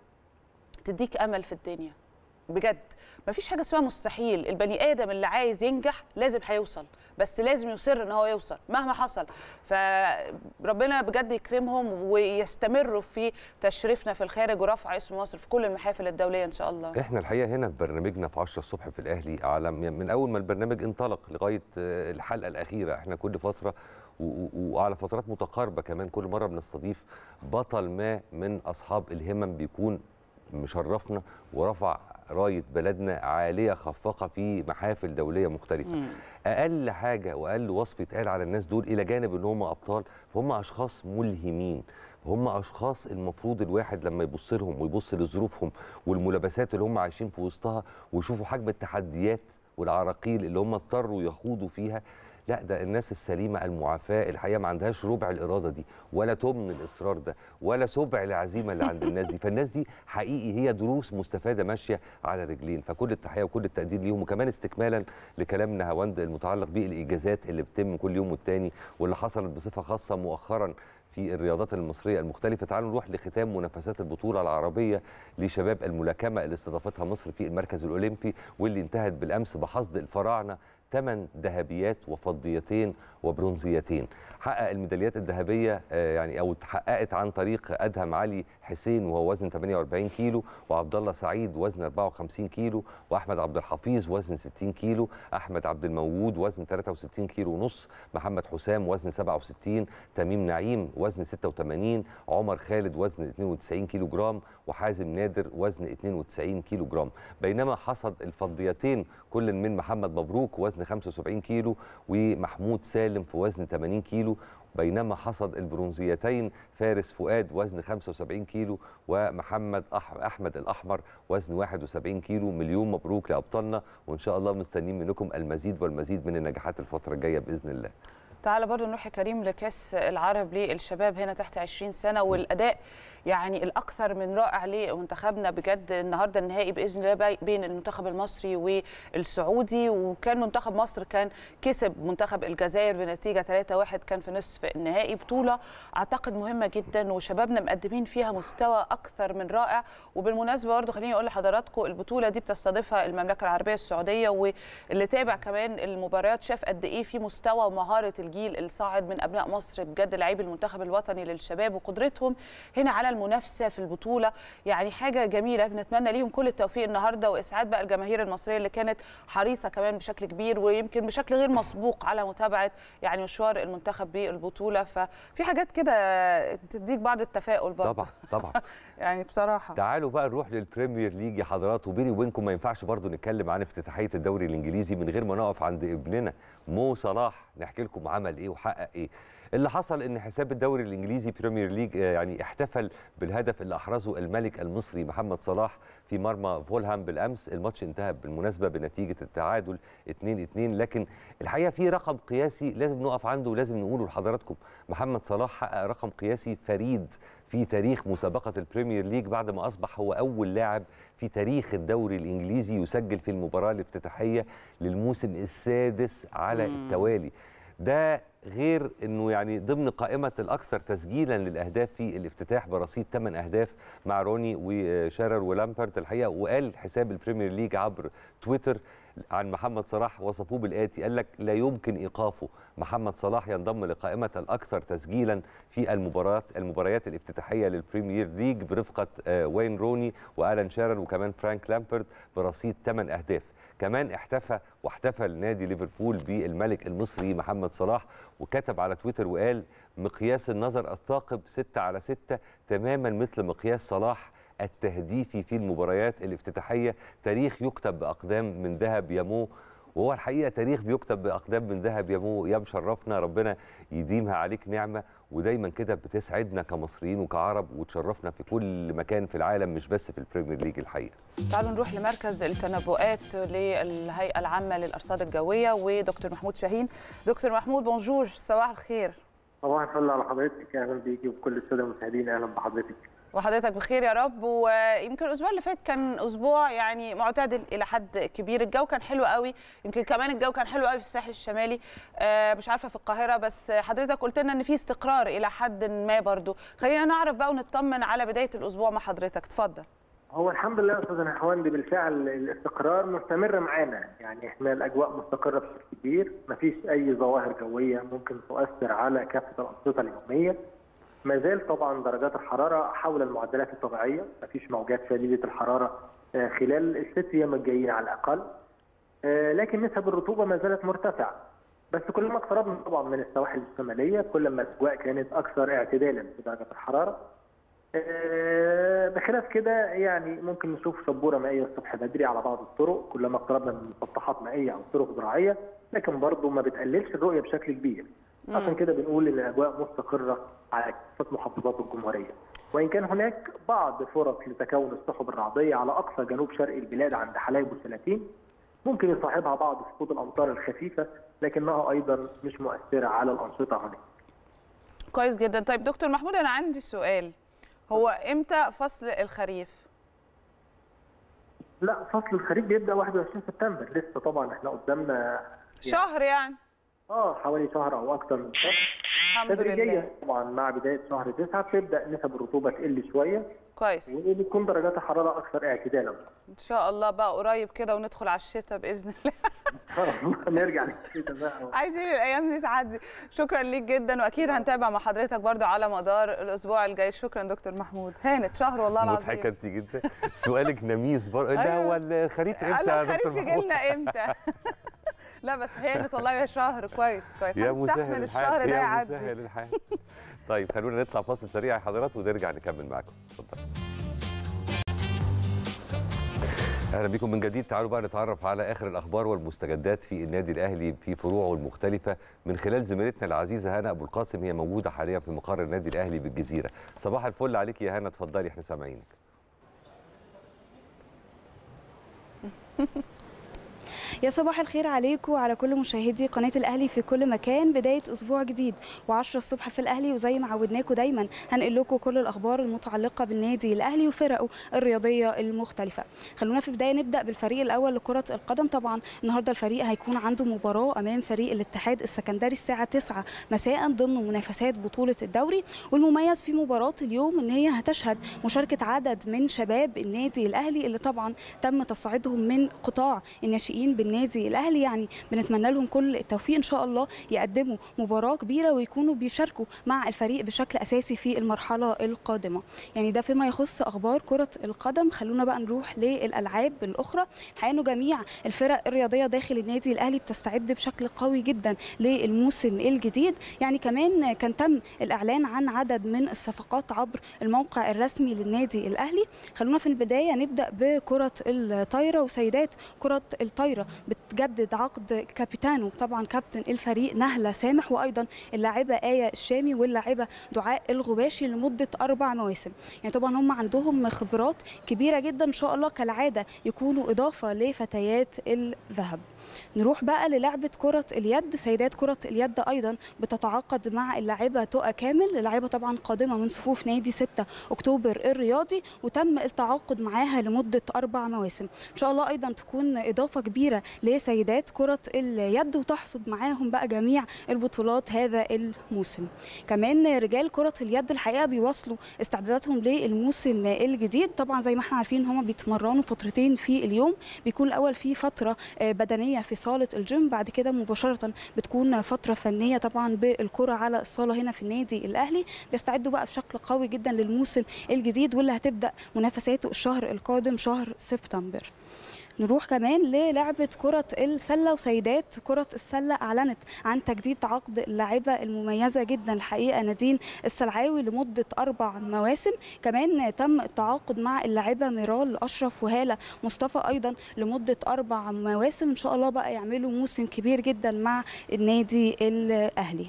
تديك أمل في الدنيا. بجد. مفيش حاجة اسمها مستحيل. البني آدم اللي عايز ينجح لازم هيوصل بس لازم يصر إن هو يوصل مهما حصل. فربنا بجد يكرمهم ويستمروا في تشريفنا في الخارج ورفع اسم مصر في كل المحافل الدولية إن شاء الله. إحنا الحقيقة هنا في برنامجنا في 10 الصبح في الأهلي على من أول ما البرنامج انطلق لغاية آه، الحلقة الأخيرة. إحنا كل فترة وعلى فترات متقاربة كمان كل مرة بنستضيف بطل ما من أصحاب الهمم بيكون مشرفنا ورفع راية بلدنا عالية خفاقه في محافل دولية مختلفة مم. أقل حاجة وأقل وصف يتقال على الناس دول إلى جانب إن هم أبطال فهم أشخاص ملهمين هم أشخاص المفروض الواحد لما يبص لهم ويبص لظروفهم والملابسات اللي هم عايشين في وسطها ويشوفوا حجم التحديات والعراقيل اللي هم اضطروا يخوضوا فيها لا ده الناس السليمة المعافاة الحقيقة ما عندهاش ربع الإرادة دي ولا تمن الإصرار ده ولا سبع العزيمة اللي عند الناس دي. فالناس دي حقيقي هي دروس مستفادة ماشية على رجلين. فكل التحية وكل التقدير ليهم وكمان استكمالا لكلامنا هوند المتعلق بالاجازات اللي بتتم كل يوم والتاني واللي حصلت بصفة خاصة مؤخرا في الرياضات المصرية المختلفة. تعالوا نروح لختام منافسات البطولة العربية لشباب الملاكمة اللي استضافتها مصر في المركز الأولمبي واللي انتهت بالأمس بحصد الفراعنة ثمان ذهبيات وفضيتين وبرونزيتين حقق الميداليات الذهبية آه، يعني أو اتحققت عن طريق أدهم علي حسين وهو وزن 48 كيلو وعبد الله سعيد وزن 54 كيلو وأحمد عبد الحفيظ وزن 60 كيلو أحمد عبد الموجود وزن 63 كيلو ونص محمد حسام وزن 67 تميم نعيم وزن 86 عمر خالد وزن 92 كيلو جرام وحازم نادر وزن 92 كيلو جرام بينما حصد الفضيتين كل من محمد مبروك وزن 75 كيلو ومحمود سالم في وزن 80 كيلو بينما حصد البرونزيتين فارس فؤاد وزن 75 كيلو ومحمد أحمد الأحمر وزن 71 كيلو. مليون مبروك لأبطالنا وإن شاء الله مستنيين منكم المزيد والمزيد من النجاحات الفترة الجاية بإذن الله. تعالى برضو نروح كريم لكأس العرب للشباب هنا تحت 20 سنة والأداء يعني الأكثر من رائع لمنتخبنا بجد النهارده النهائي بإذن الله بي- بين المنتخب المصري والسعودي. وكان منتخب مصر كان كسب منتخب الجزائر بنتيجة 3-1 كان في نصف النهائي. بطولة أعتقد مهمة جدا وشبابنا مقدمين فيها مستوى أكثر من رائع. وبالمناسبة برضو خليني أقول لحضراتكم البطولة دي بتستضيفها المملكة العربية السعودية واللي تابع كمان المباريات شاف قد إيه في مستوى ومهاره الجيل الصاعد من أبناء مصر بجد لعيب المنتخب الوطني للشباب وقدرتهم. هنا على المنافسة في البطولة. يعني حاجة جميلة بنتمنى ليهم كل التوفيق النهارده وإسعاد بقى الجماهير المصرية اللي كانت حريصة كمان بشكل كبير ويمكن بشكل غير مسبوق على متابعة يعني مشوار المنتخب بالبطولة. ففي حاجات كده تديك بعض التفاؤل برضه. طبعا طبعا. يعني بصراحة. تعالوا بقى نروح لل Premier League يا حضرات. وبيني وبينكم ما ينفعش برضو نتكلم عن افتتاحية الدوري الإنجليزي من غير ما نقف عند ابننا مو صلاح. نحكي لكم عمل إيه وحقق إيه. اللي حصل إن حساب الدوري الإنجليزي Premier League آه، يعني احتفل بالهدف اللي أحرزه الملك المصري محمد صلاح في مرمى فولهام بالأمس. الماتش انتهى بالمناسبة بنتيجة التعادل 2-2 لكن الحقيقة في رقم قياسي لازم نقف عنده ولازم نقوله لحضراتكم. محمد صلاح حقق رقم قياسي فريد في تاريخ مسابقة ال Premier League بعد ما أصبح هو أول لاعب في تاريخ الدوري الإنجليزي يسجل في المباراة الافتتاحية للموسم السادس على. التوالي. ده غير إنه يعني ضمن قائمة الأكثر تسجيلا للأهداف في الافتتاح برصيد 8 أهداف مع روني وشيرر ولامبارد الحقيقة وقال حساب ال Premier League عبر تويتر عن محمد صلاح وصفوه بالآتي قال لك لا يمكن إيقافه. محمد صلاح ينضم لقائمة الأكثر تسجيلا في المباريات المباريات الافتتاحية لل Premier League برفقة آه، وين روني وآلان شيرر وكمان فرانك لامبارد برصيد 8 أهداف. كمان احتفى واحتفل نادي ليفربول بالملك المصري محمد صلاح وكتب على تويتر وقال مقياس النظر الثاقب 6 على 6 تماما مثل مقياس صلاح التهديفي في المباريات الافتتاحية. تاريخ يكتب بأقدام من ذهب يا مو وهو الحقيقة تاريخ بيكتب بأقدام من ذهب يا مو يا مشرفنا ربنا يديمها عليك نعمة. ودايما كده بتسعدنا كمصريين وكعرب وتشرفنا في كل مكان في العالم مش بس في ال Premier League الحقيقة. تعالوا نروح لمركز التنبؤات للهيئة العامة للأرصاد الجوية ودكتور محمود شاهين. دكتور محمود بونجور صباح الخير. صباح الفل على حضرتك أهلا بيكي وكل السادة المشاهدين أهلا بحضرتك. وحضرتك بخير يا رب. ويمكن الأسبوع اللي فات كان أسبوع يعني معتدل إلى حد كبير. الجو كان حلو قوي. يمكن كمان الجو كان حلو قوي في الساحل الشمالي. آه مش عارفة في القاهرة بس حضرتك قلت لنا إن في استقرار إلى حد ما برضو. خلينا نعرف بقى ونطمن على بداية الأسبوع مع حضرتك. اتفضل. هو الحمد لله يا أستاذ نحواندي بالفعل الاستقرار مستمر معانا. يعني إحنا الأجواء مستقرة بشكل كبير. مفيش أي ظواهر جوية ممكن تؤثر على كافة الأنشطة اليومية. ما زال طبعا درجات الحرارة حول المعدلات الطبيعية. مفيش موجات شديده الحرارة خلال الست أيام الجايين على الأقل. لكن نسب الرطوبة ما زالت مرتفعة. بس كلما اقتربنا طبعا من السواحل الشمالية كل ما الأجواء كانت أكثر اعتدالا في درجة الحرارة. بخلاف كده يعني ممكن نشوف شبوره مائية الصبح بدري على بعض الطرق. كلما اقتربنا من مسطحات مائية أو طرق زراعية لكن برضه ما بتقللش الرؤية بشكل كبير. عشان كده بنقول ان الأجواء مستقرة على كافة محافظات الجمهورية. وإن كان هناك بعض فرص لتكون السحب الرعدية على أقصى جنوب شرق البلاد عند حلايب وسلاطين ممكن يصاحبها بعض سقوط الأمطار الخفيفة لكنها أيضا مش مؤثرة على الأنشطة هناك. كويس جدا. طيب دكتور محمود أنا عندي سؤال. هو إمتى فصل الخريف؟ لا فصل الخريف بيبدأ 21 سبتمبر. لسه طبعا إحنا قدامنا يعني شهر يعني. آه حوالي شهر أو أكثر من شهر. لله. طبعا مع بداية شهر 9 بتبدأ نسب الرطوبة تقل شوية كويس. وبتكون درجات الحرارة أكثر اعتدالا. إن شاء الله بقى قريب كده وندخل على الشتاء بإذن الله. نرجع للشتاء بقى. عايزين الأيام دي تعدي. شكرا ليك جدا وأكيد هنتابع مع حضرتك برضو على مدار الأسبوع الجاي. شكرا دكتور محمود. هانت شهر والله العظيم. مضحكة أنت جدا. سؤالك نميز بر... ده هو الخريف إمتى يا دكتور محمود الخريف يجي لنا إمتى؟ لا بس هانت والله شهر كويس كويس. يا هنستحمل الشهر ده يعدي. يا مسهل الحال. طيب خلونا نطلع فاصل سريع يا حضرات ونرجع نكمل معاكم. اتفضل. أهلا بكم من جديد. تعالوا بقى نتعرف على آخر الأخبار والمستجدات في النادي الأهلي في فروعه المختلفة. من خلال زميلتنا العزيزة هنا أبو القاسم هي موجودة حاليا في مقر النادي الأهلي بالجزيرة. صباح الفل عليك يا هنا اتفضلي إحنا سامعينك. يا صباح الخير عليكم وعلى كل مشاهدي قناة الأهلي في كل مكان. بداية أسبوع جديد و10 الصبح في الأهلي وزي ما عودناكم دايما هنقل لكم كل الأخبار المتعلقة بالنادي الأهلي وفرقه الرياضية المختلفة. خلونا في البداية نبدأ بالفريق الأول لكرة القدم. طبعا النهارده الفريق هيكون عنده مباراة أمام فريق الاتحاد السكندري الساعة 9 مساء ضمن منافسات بطولة الدوري. والمميز في مباراة اليوم إن هي هتشهد مشاركة عدد من شباب النادي الأهلي اللي طبعا تم تصعيدهم من قطاع الناشئين بالنادي. الأهلي يعني بنتمنى لهم كل التوفيق إن شاء الله يقدموا مباراة كبيرة ويكونوا بيشاركوا مع الفريق بشكل أساسي في المرحلة القادمة. يعني ده فيما يخص أخبار كرة القدم. خلونا بقى نروح للألعاب الأخرى. الحقيقة إنه جميع الفرق الرياضية داخل النادي الأهلي بتستعد بشكل قوي جدا للموسم الجديد. يعني كمان كان تم الإعلان عن عدد من الصفقات عبر الموقع الرسمي للنادي الأهلي. خلونا في البداية نبدأ بكرة الطايرة وسيدات كرة الطايرة. بتجدد عقد كابيتانو طبعا كابتن الفريق نهله سامح وأيضا اللاعبة آية الشامي واللاعبة دعاء الغباشي لمدة أربع مواسم. يعني طبعا هم عندهم خبرات كبيرة جدا إن شاء الله كالعادة يكونوا إضافة لفتيات الذهب. نروح بقى للعبة كرة اليد. سيدات كرة اليد أيضا بتتعاقد مع اللاعبة تقى كامل. اللاعبة طبعا قادمة من صفوف نادي 6 أكتوبر الرياضي وتم التعاقد معاها لمدة أربع مواسم. إن شاء الله أيضا تكون إضافة كبيرة لسيدات كرة اليد وتحصد معاهم بقى جميع البطولات هذا الموسم. كمان رجال كرة اليد الحقيقة بيواصلوا استعداداتهم للموسم الجديد. طبعا زي ما إحنا عارفين هم بيتمرنوا فترتين في اليوم. بيكون الأول في فترة بدنية في صالة الجيم. بعد كده مباشرة بتكون فترة فنية طبعا بالكرة على الصالة هنا في النادي الأهلي. بيستعدوا بقى بشكل قوي جدا للموسم الجديد واللي هتبدأ منافساته الشهر القادم شهر سبتمبر. نروح كمان للعبة كرة السلة وسيدات كرة السلة أعلنت عن تجديد عقد اللاعبة المميزة جدا. الحقيقة نادين السلعاوي لمدة أربع مواسم. كمان تم التعاقد مع اللاعبة ميرال أشرف وهالة مصطفى أيضا لمدة أربع مواسم. إن شاء الله بقى يعملوا موسم كبير جدا مع النادي الأهلي.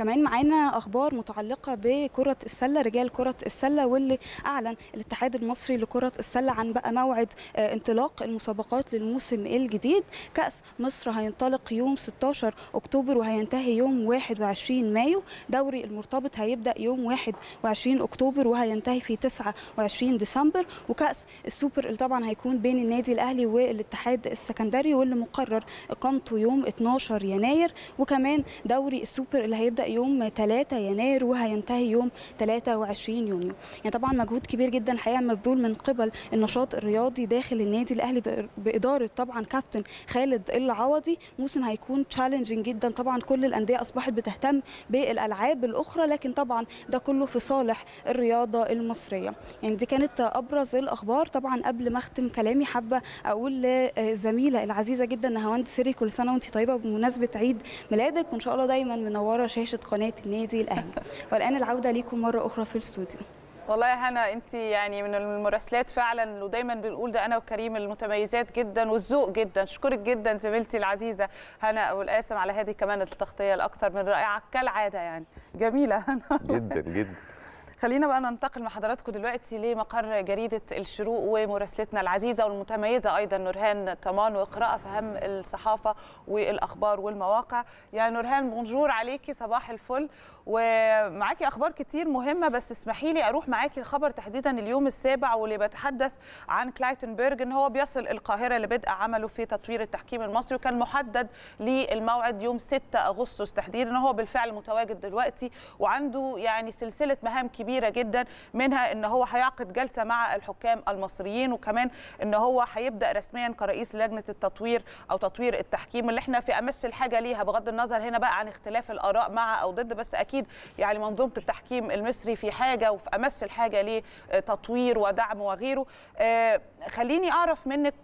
كمان معانا أخبار متعلقة بكرة السلة رجال كرة السلة واللي أعلن الاتحاد المصري لكرة السلة عن بقى موعد انطلاق المسابقات للموسم الجديد. كأس مصر هينطلق يوم 16 أكتوبر وهينتهي يوم 21 مايو. دوري المرتبط هيبدأ يوم 21 أكتوبر وهينتهي في 29 ديسمبر. وكأس السوبر اللي طبعا هيكون بين النادي الأهلي والاتحاد السكندري واللي مقرر إقامته يوم 12 يناير. وكمان دوري السوبر اللي هيبدأ يوم 3 يناير وهينتهي يوم 23 يونيو. يعني طبعا مجهود كبير جدا الحقيقة مبذول من قبل النشاط الرياضي داخل النادي الأهلي بإدارة طبعا كابتن خالد العوضي. موسم هيكون challenging جدا. طبعا كل الأندية أصبحت بتهتم بالألعاب الأخرى لكن طبعا ده كله في صالح الرياضة المصرية. يعني دي كانت أبرز الأخبار. طبعا قبل ما أختم كلامي حابة أقول لزميلة العزيزة جدا نهاوند سري كل سنة وانت طيبة بمناسبه عيد ميلادك وإن شاء الله دايما منورة شاشة قناة النادي الأهلي. والآن العودة ليكم مرة أخرى في الاستوديو. والله يا هنا انت يعني من المراسلات فعلا ودايما بنقول ده أنا وكريم المتميزات جدا والذوق جدا. اشكرك جدا زميلتي العزيزة هنا أبو القاسم على هذه كمان التغطية الأكثر من رائعة كالعادة يعني. جميلة هنا. جدا جدا. خلينا بقى ننتقل مع حضراتكم دلوقتي لمقر جريدة الشروق ومراسلتنا العزيزة والمتميزة أيضا نورهان طمان وقراءه في اهم الصحافة والأخبار والمواقع. يا نورهان بونجور عليكي صباح الفل. ومعاكي أخبار كتير مهمة بس اسمحي لي أروح معاكي الخبر تحديدا اليوم السابع واللي بيتحدث عن كلايتنبرج إن هو بيصل القاهرة لبدء عمله في تطوير التحكيم المصري وكان محدد للموعد يوم 6 أغسطس تحديدا هو بالفعل متواجد دلوقتي وعنده يعني سلسلة مهام كبيرة جدا منها إن هو هيعقد جلسة مع الحكام المصريين وكمان إن هو هيبدأ رسميا كرئيس لجنة التطوير أو تطوير التحكيم اللي إحنا في أمس الحاجة ليها بغض النظر هنا بقى عن اختلاف الآراء مع أو ضد بس أكيد يعني منظومة التحكيم المصري في حاجة وفي أمس الحاجة لتطوير ودعم وغيره. خليني أعرف منك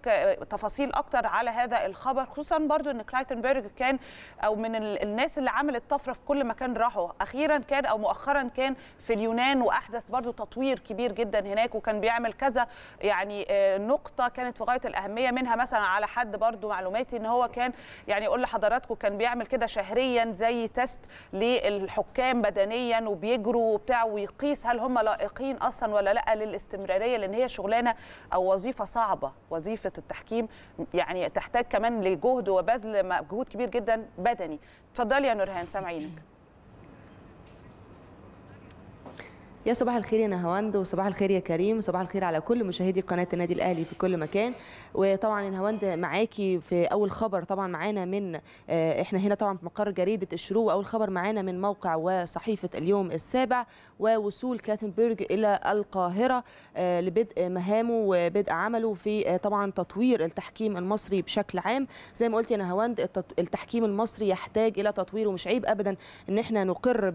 تفاصيل أكتر على هذا الخبر خصوصا برضو إن كلايتنبرج كان أو من الناس اللي عملت طفرة في كل مكان راحوا. أخيرا كان أو مؤخرا كان في اليونان وأحدث برضو تطوير كبير جدا هناك وكان بيعمل كذا يعني نقطة كانت في غاية الأهمية منها مثلا على حد برضو معلوماتي إن هو كان يعني أقول لحضراتكم كان بيعمل كده شهريا زي تيست للحكام بدنيا وبيجروا وبتاع ويقيس هل هم لائقين أصلا ولا لأ للاستمرارية لأن هي شغلانة أو وظيفة صعبة وظيفة التحكيم يعني تحتاج كمان لجهد وبذل مجهود كبير جدا بدني. اتفضلي يا نورهان سامعينك. يا صباح الخير يا نهاوند وصباح الخير يا كريم وصباح الخير على كل مشاهدي قناة النادي الأهلي في كل مكان. وطبعا نهاوند معاكي في أول خبر طبعا معانا من إحنا هنا طبعا في مقر جريدة الشروق أول خبر معانا من موقع وصحيفة اليوم السابع ووصول كلاتنبرج إلى القاهرة لبدء مهامه وبدء عمله في طبعا تطوير التحكيم المصري بشكل عام. زي ما قلت يا نهاوند التحكيم المصري يحتاج إلى تطوير ومش عيب ابدا إن إحنا نقر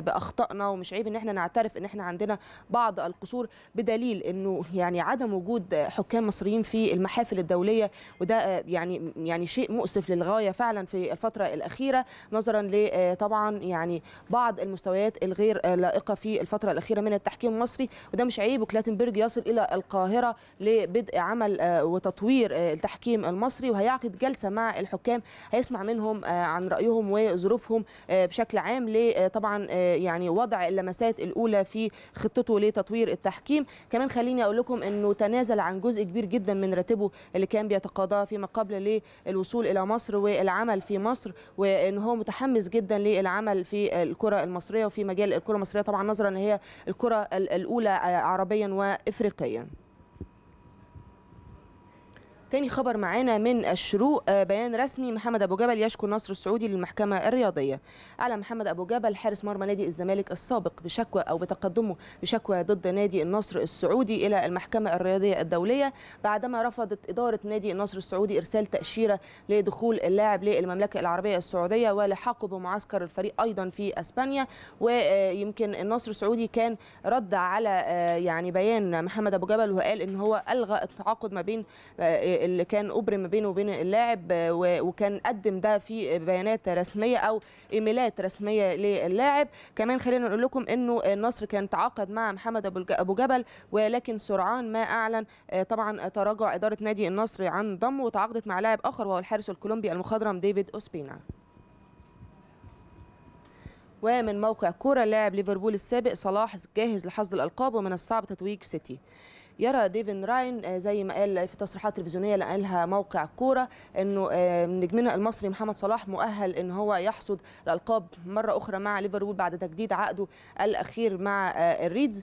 بأخطائنا ومش عيب إن إحنا نعترف إن إحنا عندنا بعض القصور بدليل إنه يعني عدم وجود حكام مصريين في المحافل الدولية وده يعني يعني شيء مؤسف للغاية فعلا في الفترة الأخيرة نظرا ل طبعا يعني بعض المستويات الغير لائقة في الفترة الأخيرة من التحكيم المصري. وده مش عيب وكلاتنبرج يصل إلى القاهرة لبدء عمل وتطوير التحكيم المصري وهيعقد جلسة مع الحكام هيسمع منهم عن رأيهم وظروفهم بشكل عام لطبعا يعني وضع اللمسات الأولى في خطته لتطوير التحكيم. كمان خليني أقول لكم إنه تنازل عن جزء كبير جدا من راتبه اللي كان بيتقاضاه فيما قبل للوصول إلى مصر والعمل في مصر وإن هو متحمس جدا للعمل في الكرة المصرية وفي مجال الكرة المصرية طبعا نظرا ان هي الكرة الأولى عربيا وافريقيا. تاني خبر معانا من الشروق آه، بيان رسمي. محمد أبو جبل يشكو النصر السعودي للمحكمة الرياضية. أعلن محمد أبو جبل حارس مرمى نادي الزمالك السابق بشكوى أو بتقدمه بشكوى ضد نادي النصر السعودي إلى المحكمة الرياضية الدولية بعدما رفضت إدارة نادي النصر السعودي إرسال تأشيرة لدخول اللاعب للمملكة العربية السعودية ولحاقه بمعسكر الفريق أيضا في إسبانيا. ويمكن النصر السعودي كان رد على آه، يعني بيان محمد أبو جبل وقال إن هو ألغى التعاقد ما بين آه، اللي كان ابرم ما بينه وبين اللاعب آه، وكان قدم ده في بيانات رسمية أو إيميلات رسمية للاعب. كمان خلينا نقول لكم إنه النصر كان تعاقد مع محمد أبو جبل ولكن سرعان ما أعلن آه، طبعا تراجع إدارة نادي النصر عن ضمه وتعاقدت مع لاعب آخر وهو الحارس الكولومبي المخضرم ديفيد أوسبينا. ومن موقع كورة لاعب ليفربول السابق صلاح جاهز لحصد الألقاب ومن الصعب تتويج سيتي. يرى ديفيد رافن آه، زي ما قال في تصريحات تلفزيونية اللي قالها موقع كورة إنه آه، نجمنا المصري محمد صلاح مؤهل إن هو يحصد الألقاب مرة أخرى مع ليفربول بعد تجديد عقده الأخير مع آه، الريدز.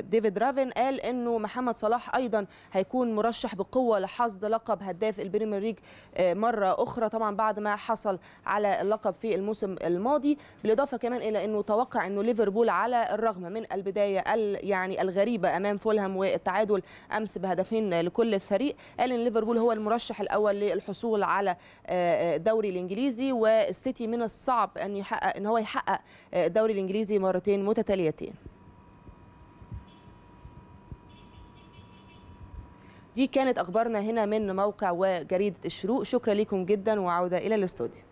ديفيد رافن قال إنه محمد صلاح أيضا هيكون مرشح بقوة لحصد لقب هداف ال Premier League مرة أخرى طبعا بعد ما حصل على اللقب في الموسم الماضي. بالإضافة كمان إلى إنه توقع إنه ليفربول على الرغم من البداية ال- يعني الغريبة أمام فولهام والتعادل أمس بهدفين لكل فريق. قال ان ليفربول هو المرشح الأول للحصول على آه، آه، الدوري الإنجليزي والسيتي من الصعب أن يحقق إن هو يحقق آه، الدوري الإنجليزي مرتين متتاليتين. دي كانت أخبارنا هنا من موقع وجريدة الشروق. شكرا لكم جدا وعودة إلى الاستوديو.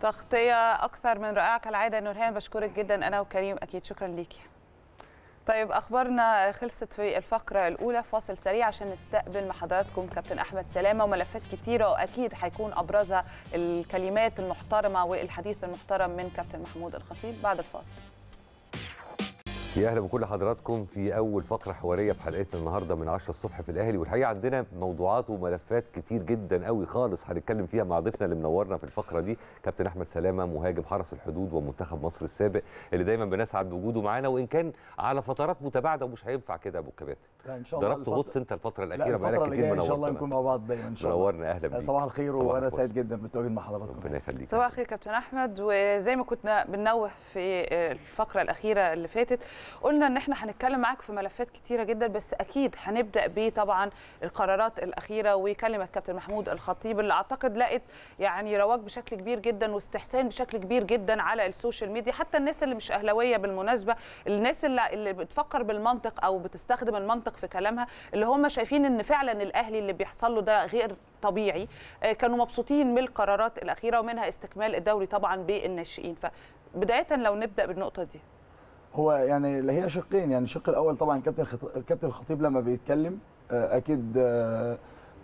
تغطية أكثر من رائعة. كالعادة نورهان بشكرك جدا أنا وكريم أكيد شكرا ليكي. طيب أخبارنا خلصت في الفقرة الأولى. فاصل سريع عشان نستقبل مع حضراتكم كابتن أحمد سلامة وملفات كتيرة وأكيد هيكون أبرزها الكلمات المحترمة والحديث المحترم من كابتن محمود الخطيب. بعد الفاصل. يا أهلا بكل حضراتكم في أول فقرة حوارية في حلقتنا النهارده من 10 الصبح في الأهلي. والحقيقة عندنا موضوعات وملفات كتير جدا قوي خالص هنتكلم فيها مع ضيفنا اللي منورنا في الفقرة دي كابتن أحمد سلامة مهاجم حرس الحدود ومنتخب مصر السابق اللي دايما بنسعد بوجوده معانا. وإن كان على فترات متباعدة ومش هينفع كده يا أبو الكباتن لا إن شاء الله ضربت الفترة- غطس أنت الفترة لا الأخيرة بقالك اللي كتير جاية إن شاء الله منورنا نكون مع بعض دايما إن شاء الله. منورنا أهلا بيك. صباح الخير صباح وأنا. سعيد جدا بالتواجد مع حضراتكم. ربنا يخليك صباح الخير كابتن أحمد. وزي ما كنا بننوه في الفقرة الأخيرة اللي فاتت قلنا إن إحنا هنتكلم معاك في ملفات كتيرة جدا بس أكيد هنبدأ بطبعا القرارات الأخيرة وكلمة كابتن محمود الخطيب اللي أعتقد لقت يعني رواج بشكل كبير جدا واستحسان بشكل كبير جدا على ال social media حتى الناس اللي مش أهلاوية بالمناسبة الناس اللي, اللي بتفكر بالمنطق أو بتستخدم المنطق في كلامها اللي هم شايفين إن فعلا الأهلي اللي بيحصل له ده غير طبيعي آه، كانوا مبسوطين من القرارات الأخيرة ومنها استكمال الدوري طبعا بالناشئين. فبداية لو نبدأ بالنقطة دي. هو يعني اللي هي شقين يعني الشق الأول طبعا كابتن الخط- الكابتن الخطيب لما بيتكلم آه، أكيد آه،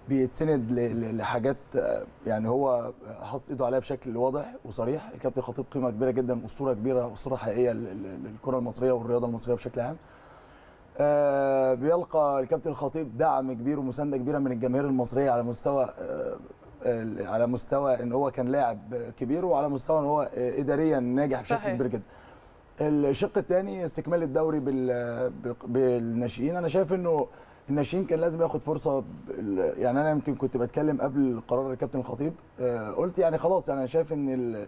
بيتسند لحاجات آه، يعني هو حاطط إيده عليها بشكل واضح وصريح. الكابتن الخطيب قيمة كبيرة جدا أسطورة كبيرة أسطورة حقيقية لل- لل- للكرة المصرية والرياضة المصرية بشكل عام. بيلقى الكابتن الخطيب دعم كبير ومساندة كبيرة من الجماهير المصرية على مستوى على مستوى إن هو كان لاعب كبير وعلى مستوى إن هو اداريا ناجح بشكل. كبير جدا. الشق الثاني استكمال الدوري بالناشئين أنا شايف إنه الناشئين كان لازم ياخد فرصة يعني أنا يمكن كنت بتكلم قبل قرار الكابتن الخطيب آه، قلت يعني خلاص يعني أنا شايف إن ال-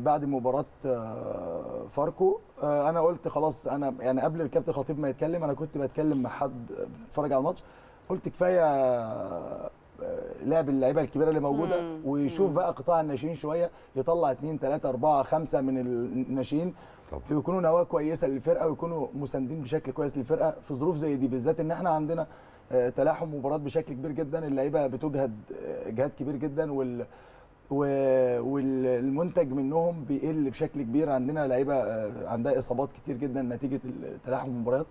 بعد مباراة آه، فاركو آه، أنا قلت خلاص أنا يعني قبل الكابتن الخطيب ما يتكلم أنا كنت بتكلم مع حد بنتفرج على الماتش قلت كفاية آه، لعب اللعيبة الكبيرة اللي موجودة. ويشوف بقى قطاع الناشئين شوية يطلع اثنين ثلاثة أربعة خمسة من الناشئين طبعا يكونوا نواة كويسة للفرقة ويكونوا مساندين بشكل كويس للفرقة في ظروف زي دي بالذات إن إحنا عندنا آه، تلاحم مباريات بشكل كبير جدا. اللعيبة بتجهد آه، اجهاد كبير جدا وال والمنتج منهم بيقل بشكل كبير. عندنا لعيبة آه، عندها إصابات كتير جدا نتيجة تلاحم المباريات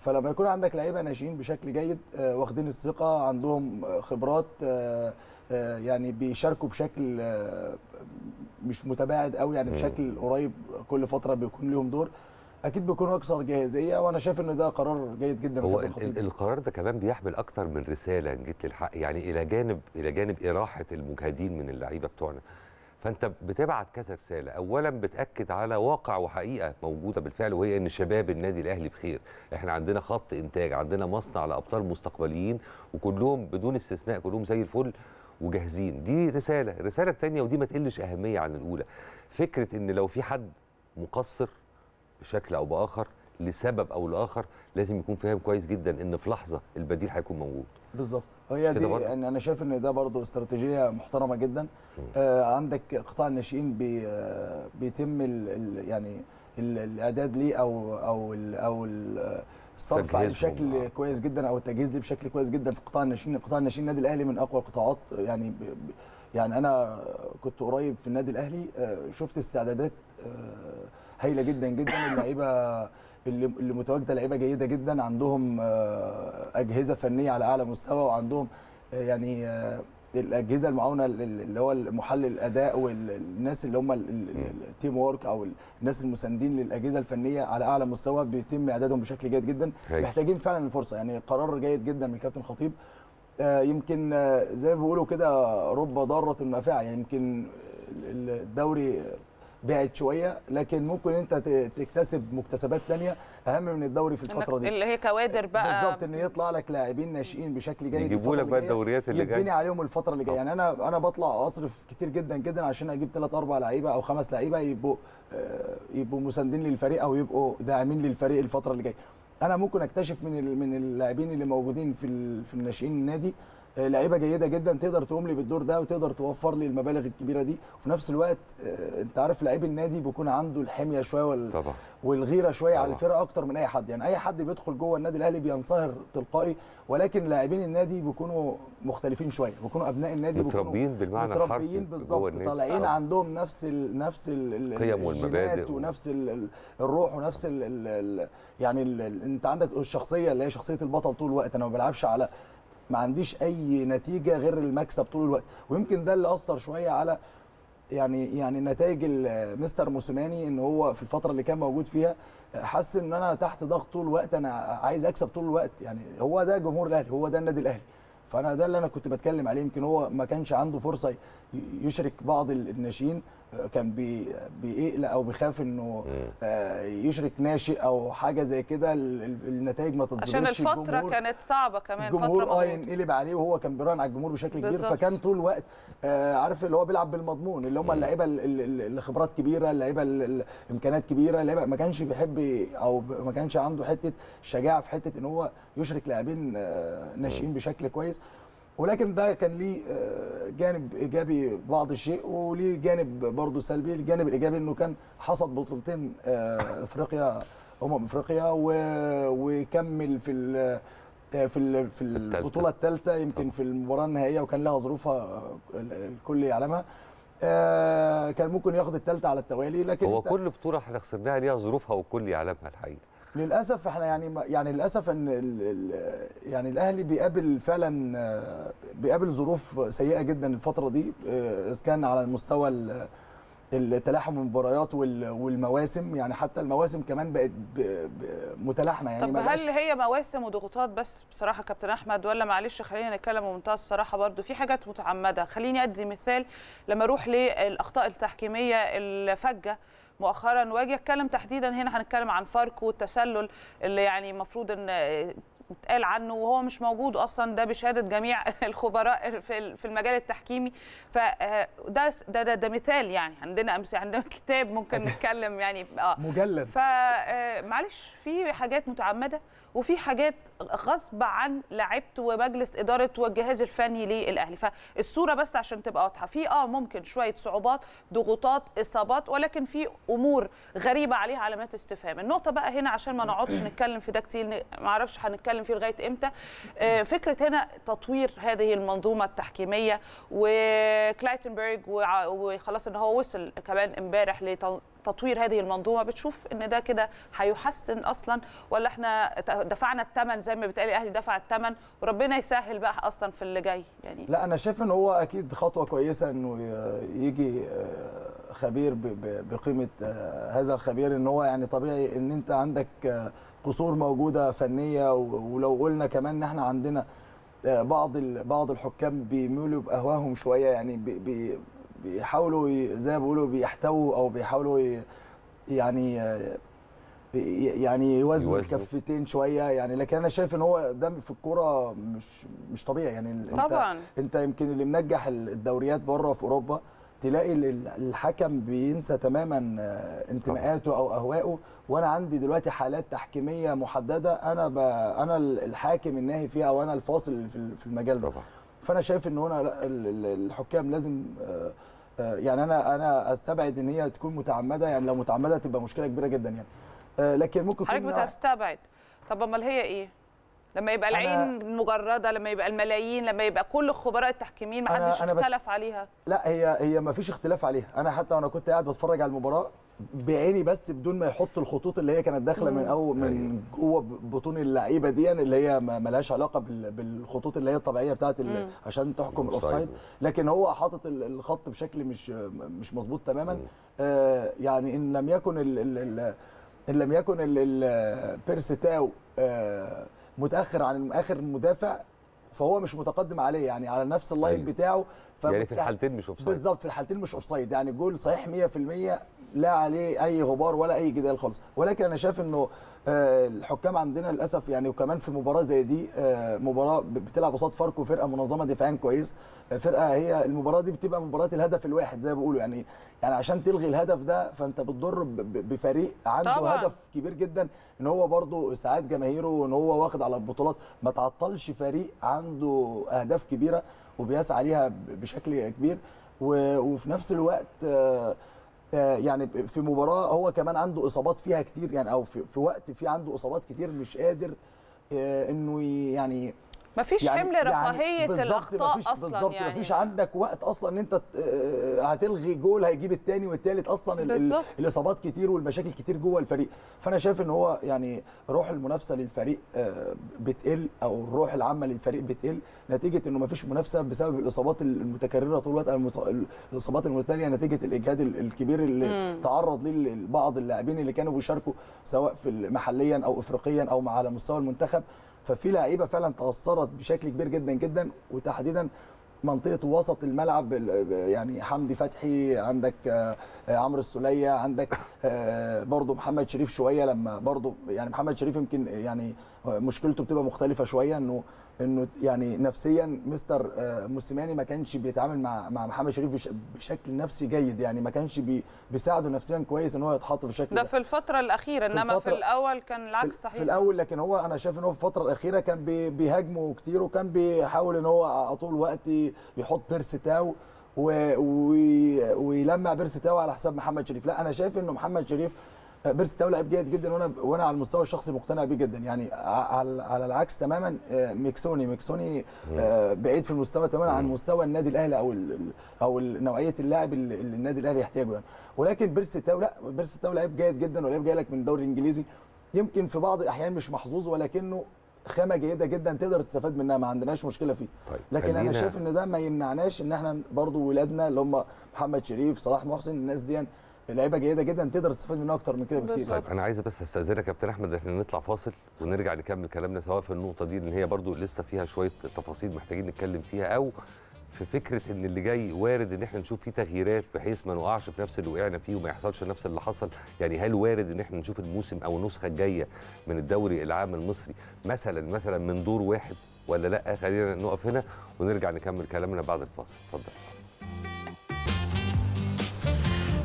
فلما يكون عندك لعيبة ناشئين بشكل جيد واخدين الثقة عندهم خبرات يعني بيشاركوا بشكل آه، مش متباعد قوي يعني. بشكل قريب كل فترة بيكون ليهم دور. أكيد بيكونوا أكثر جاهزية وأنا شايف إن ده قرار جيد جدا هو. القرار ده كمان بيحمل أكتر من رسالة إن جيت للحق يعني إلى جانب إلى جانب إراحة المجهدين من اللعيبة بتوعنا. فأنت بتبعت كذا رسالة. اولا بتأكد على واقع وحقيقة موجودة بالفعل وهي إن شباب النادي الأهلي بخير. إحنا عندنا خط إنتاج عندنا مصنع لأبطال مستقبليين وكلهم بدون استثناء كلهم زي الفل. وجاهزين. دي رسالة. الرساله الثانية ودي ما تقلش أهمية عن الأولى. فكرة إن لو في حد مقصر بشكل أو بآخر لسبب أو لآخر لازم يكون فاهم كويس جدا إن في لحظة البديل هيكون موجود. بالظبط. هي دي؟ يعني أنا شايف إن ده برضه استراتيجية محترمة جدا. آه عندك قطاع الناشئين بي آه بيتم ال ال يعني ال الإعداد ليه أو أو ال أو ال الصرف عليه بشكل آه. كويس جدا أو التجهيز ليه بشكل كويس جدا في قطاع الناشئين. قطاع الناشئين النادي الأهلي من أقوى القطاعات. يعني يعني أنا كنت قريب في النادي الأهلي آه، شفت استعدادات آه، هايلة جدا جدا. اللعيبة اللي متواجدة لعيبة جيدة جدا. عندهم أجهزة فنية على أعلى مستوى وعندهم يعني الاجهزه المعاونة لل- اللي هو محلل الأداء والناس اللي هم ال- ال- ال- ال teamwork أو الناس المساندين للأجهزة الفنية على أعلى مستوى بيتم إعدادهم بشكل جيد جدا. محتاجين فعلا الفرصة يعني قرار جيد جدا من الكابتن خطيب. آه، يمكن آه، زي ما بيقولوا كده رب ضارة نافعه يعني يمكن ال- الدوري بعد شوية لكن ممكن أنت تكتسب مكتسبات تانية أهم من الدوري في الفترة دي. اللي هي كوادر بقى. بالظبط إن يطلع لك لاعبين ناشئين بشكل جيد يجيبوا لك بقى الدوريات اللي جاية. عليهم الفترة اللي جاية. يعني أنا أنا بطلع أصرف كتير جدا جدا عشان أجيب ثلاث أربع لعيبة أو خمس لعيبة يبقوا آه، يبقوا مساندين للفريق أو يبقوا داعمين للفريق الفترة اللي جاية. أنا ممكن أكتشف من ال- من اللاعبين اللي موجودين في في الناشئين النادي لعيبة جيدة جدا تقدر تقوم لي بالدور ده وتقدر توفر لي المبالغ الكبيرة دي وفي نفس الوقت آه، أنت عارف لعيب النادي بيكون عنده الحمية شوية وال... طبعا والغيرة شوية على. الفرقة أكتر من أي حد يعني أي حد بيدخل جوه النادي الأهلي بينصهر تلقائي ولكن لاعبين النادي بيكونوا مختلفين شوية بيكونوا أبناء النادي متربيين بالمعنى الحرفي متربيين بالظبط. طالعين. عندهم نفس ال نفس ال ال- القيم والمبادئ ونفس ال ال الروح ونفس ال ال يعني ال أنت عندك الشخصية اللي هي شخصية البطل طول الوقت أنا ما بلعبش على ما عنديش أي نتيجة غير المكسب طول الوقت. ويمكن ده اللي أثر شوية على يعني يعني نتائج مستر موسيماني إن هو في الفترة اللي كان موجود فيها حس إن أنا تحت ضغط طول الوقت أنا عايز أكسب طول الوقت. يعني هو ده جمهور الأهلي هو ده النادي الأهلي. فأنا ده اللي أنا كنت بتكلم عليه. يمكن هو ما كانش عنده فرصة يشرك بعض ال- الناشئين. كان بي بيقلق أو بيخاف إنه آه، يشرك ناشئ أو حاجة زي كده ال- ال- النتائج ما تتظبطش عشان الفترة الجمهور- كانت صعبة كمان فترة الجمهور آه مضغوطة. ينقلب عليه وهو كان بيراهن على الجمهور بشكل كبير بالظبط. فكان طول الوقت آه عارف اللي هو بيلعب بالمضمون اللي هم اللعيبة ال- ال- ال- اللي خبرات كبيرة اللعيبة ال- ال- الامكانيات كبيرة اللعيبة ما كانش بيحب أو ما كانش عنده حتة شجاعة في حتة إن هو يشرك لاعبين آه، ناشئين بشكل كويس ولكن ده كان ليه آه، جانب إيجابي بعض الشيء وليه جانب برضه سلبي. الجانب الإيجابي إنه كان حصد بطولتين آه، أفريقيا امم أفريقيا وكمل في ال- في ال- في. البطولة الثالثه يمكن في المباراة النهائية وكان لها ظروفها ال- الكل يعلمها. آه، كان ممكن ياخد الثالثه على التوالي لكن هو كل بطولة إحنا خسرناها ليها ظروفها والكل يعلمها الحقيقة. للأسف إحنا يعني يعني للأسف إن يعني الأهلي بيقابل فعلا بيقابل ظروف سيئة جدا الفترة دي آه، إذا كان على مستوى ال- التلاحم المباريات وال- والمواسم. يعني حتى المواسم كمان بقت متلاحمة. يعني طب هل هي مواسم وضغوطات بس بصراحة كابتن أحمد ولا معلش خلينا نتكلم بمنتهى الصراحة برضو في حاجات متعمدة. خليني أدي مثال لما أروح للأخطاء التحكيمية الفجة. مؤخرا واجي اتكلم تحديدا هنا هنتكلم عن فاركو والتسلل اللي يعني المفروض إن اتقال عنه وهو مش موجود أصلا ده بشهادة جميع الخبراء في المجال التحكيمي. فده ده, ده ده مثال يعني عندنا امثله عندنا كتاب ممكن نتكلم يعني آه. مجلد. فمعلش في حاجات متعمدة وفي حاجات غصب عن لعيبه ومجلس إدارة والجهاز الفني للأهلي. فالصورة بس عشان تبقى واضحة. في آه ممكن شوية صعوبات ضغوطات إصابات ولكن في أمور غريبة عليها علامات استفهام. النقطة بقى هنا عشان ما نقعدش نتكلم في ده كتير ما أعرفش هنتكلم فيه لغاية إمتى؟ آه، فكرة هنا تطوير هذه المنظومة التحكيمية وكلايتنبرج وخلاص إن هو وصل كمان امبارح تطوير هذه المنظومة. بتشوف إن ده كده هيحسن أصلا ولا إحنا دفعنا الثمن زي ما بيتقال الأهلي دفع الثمن وربنا يسهل بقى أصلا في اللي جاي يعني. لا أنا شايف إن هو أكيد خطوة كويسة إنه يجي آه، خبير بقيمة آه، هذا الخبير إن هو يعني طبيعي إن أنت عندك قصور موجودة فنية ولو قلنا كمان إن إحنا عندنا آه، بعض بعض الحكام بيميلوا باهواهم شوية يعني بي بي بيحاولوا زي ما بيقولوا بيحتووا أو بيحاولوا يعني آه، يعني يوازنوا. الكفتين شوية يعني لكن أنا شايف إن هو ده في الكورة مش مش طبيعي يعني أنت طبعا أنت يمكن اللي منجح ال- الدوريات بره في أوروبا تلاقي ال- ال- الحكم بينسى تماما آه، انتماءاته أو أهوائه. وأنا عندي دلوقتي حالات تحكيمية محددة أنا ب... أنا ال- الحاكم الناهي فيها أو أنا الفاصل في ال- في المجال ده. طبعا. فأنا شايف إن هنا لا، ال- ال- الحكام لازم آه، آه، يعني أنا أنا أستبعد إن هي تكون متعمدة يعني لو متعمدة تبقى مشكلة كبيرة جدا يعني. لكن ممكن حضرتك بتستبعد. طب أمال هي إيه؟ لما يبقى العين مجردة لما يبقى الملايين لما يبقى كل خبراء التحكيمين ما حدش أنا بت- اختلف عليها لا هي هي ما فيش اختلاف عليها أنا حتى وأنا كنت قاعد بتفرج على المباراة بعيني بس بدون ما يحط الخطوط اللي هي كانت داخلة من أو من جوه بطون اللعيبة دي اللي هي ما ما لهاش علاقة بال- بالخطوط اللي هي الطبيعية بتاعت. عشان تحكم. الاوفسايد لكن هو حاطط ال- الخط بشكل مش مش مظبوط تماما. آه يعني إن لم يكن ال ال ال إن لم يكن ال- ال- بيرسي تاو آه متأخر عن آخر مدافع فهو مش متقدم عليه يعني على نفس ال line أيوة. بتاعه يعني في الحالتين مش offside بالظبط في الحالتين مش offside يعني جول صحيح 100% لا عليه أي غبار ولا أي جدال خالص ولكن أنا شايف إنه الحكام عندنا للأسف يعني وكمان في مباراة زي دي آه، مباراة بتلعب قصاد فاركو فرقة منظمة دفاعيا كويس. آه، فرقة هي المباراة دي بتبقى مباراة الهدف الواحد زي ما بيقولوا. يعني يعني عشان تلغي الهدف ده فأنت بتضر بفريق عنده طبعاً. هدف كبير جدا إن هو برضه ساعات جماهيره ان هو واخد على البطولات. ما تعطلش فريق عنده أهداف كبيرة وبيسعى ليها بشكل كبير. وفي نفس الوقت آه، آه، يعني في مباراة هو كمان عنده إصابات فيها كتير يعني أو في, في وقت في عنده إصابات كتير مش قادر آه، إنه يعني ما فيش حمل رفاهية بالظبط الاخطاء مفيش أصلا بالظبط يعني مفيش عندك وقت أصلا إن أنت آه، هتلغي جول هيجيب الثاني والثالث أصلا ال-. الإصابات كتير والمشاكل كتير جوه الفريق فأنا شايف إن هو يعني روح المنافسة للفريق آه، بتقل أو الروح العامة للفريق بتقل نتيجة إنه مفيش منافسة بسبب الإصابات المتكررة طول الوقت المص- الإصابات المتتالية نتيجة الإجهاد ال- الكبير اللي مم. تعرض ليه بعض اللاعبين اللي كانوا بيشاركوا سواء في محليا أو افريقيا أو على مستوى المنتخب ففي لعيبة فعلا تأثرت بشكل كبير جدا جدا وتحديدا منطقة وسط الملعب ال- يعني حمدي فتحي عندك آه، عمرو السولية عندك آه، برضو محمد شريف شوية لما برضو يعني محمد شريف يمكن يعني مشكلته بتبقى مختلفة شوية إنه انه يعني نفسيا مستر آه، موسيماني ما كانش بيتعامل مع مع محمد شريف بش- بشكل نفسي جيد يعني ما كانش بي بيساعده نفسيا كويس إن هو يتحط في ده ده. في الفترة الأخيرة في إنما في الفترة- الأول كان العكس في, صحيح. في الأول لكن هو أنا شايف إن هو في الفترة الأخيرة كان بي- بيهاجمه كتير وكان بيحاول إن هو على طول وقت يحط بيرسي تاو و- ويلمع بيرسي تاو على حساب محمد شريف. لا أنا شايف إنه محمد شريف بيرسي تاو لعيب جيد جدا وأنا وأنا على المستوى الشخصي مقتنع بيه جدا. يعني على على العكس تماما آه، ميكيسوني. ميكيسوني آه، بعيد في المستوى تماما عن مستوى النادي الأهلي أو ال- أو نوعية اللاعب اللي النادي الأهلي يحتاجه يعني. ولكن بيرسي تاو لا بيرسي تاو لعيب جيد جدا ولعيب جاي لك من الدوري الإنجليزي. يمكن في بعض الأحيان مش محظوظ ولكنه خامة جيدة جدا تقدر تستفاد منها ما عندناش مشكلة فيه. طيب لكن أنا شايف إن ده ما يمنعناش إن إحنا برضو ولادنا اللي هم محمد شريف صلاح محسن الناس دي لعيبه جيدة جدا تقدر تستفاد منها أكتر من كده بكتير. طيب أنا عايز بس أستأذنك يا كابتن احمد إحنا نطلع فاصل ونرجع نكمل كلامنا سواء في النقطة دي لأن هي برضو لسه فيها شوية تفاصيل محتاجين نتكلم فيها أو في فكرة إن اللي جاي وارد إن إحنا نشوف فيه تغييرات بحيث ما نقعش في نفس اللي وقعنا فيه وما يحصلش نفس اللي حصل. يعني هل وارد إن إحنا نشوف الموسم أو النسخة الجاية من الدوري العام المصري مثلا مثلا من دور واحد ولا لأ؟ خلينا نقف هنا ونرجع نكمل كلامنا بعد الفاصل. اتفضل.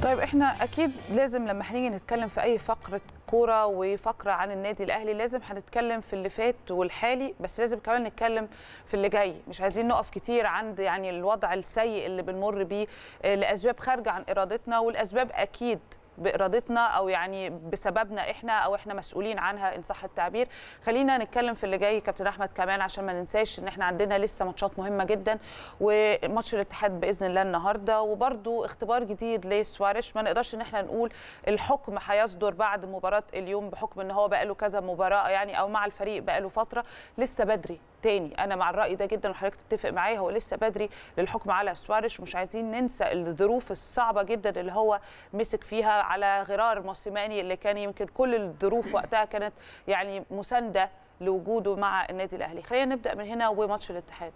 طيب إحنا أكيد لازم لما هنيجي نتكلم في أي فقرة كورة وفقرة عن النادي الأهلي لازم هنتكلم في اللي فات والحالي بس لازم كمان نتكلم في اللي جاي. مش عايزين نقف كتير عند يعني الوضع السيء اللي بنمر بيه لاسباب خارجة عن إرادتنا والأسباب أكيد بإرادتنا أو يعني بسببنا إحنا أو إحنا مسؤولين عنها إن صح التعبير. خلينا نتكلم في اللي جاي كابتن أحمد كمان عشان ما ننساش إن إحنا عندنا لسه ماتشات مهمة جدا وماتش الاتحاد بإذن الله النهارده وبرده اختبار جديد لسواريش ما نقدرش إن إحنا نقول الحكم هيصدر بعد مباراة اليوم بحكم إن هو بقى له كذا مباراة يعني أو مع الفريق بقى له فترة. لسه بدري تاني. أنا مع الرأي ده جدا وحضرتك تتفق معايا هو لسه بدري للحكم على سواريش ومش عايزين ننسى الظروف الصعبة جدا اللي هو مسك فيها على غرار موسيماني اللي كان يمكن كل الظروف وقتها كانت يعني مساندة لوجوده مع النادي الأهلي. خلينا نبدأ من هنا وماتش الاتحاد.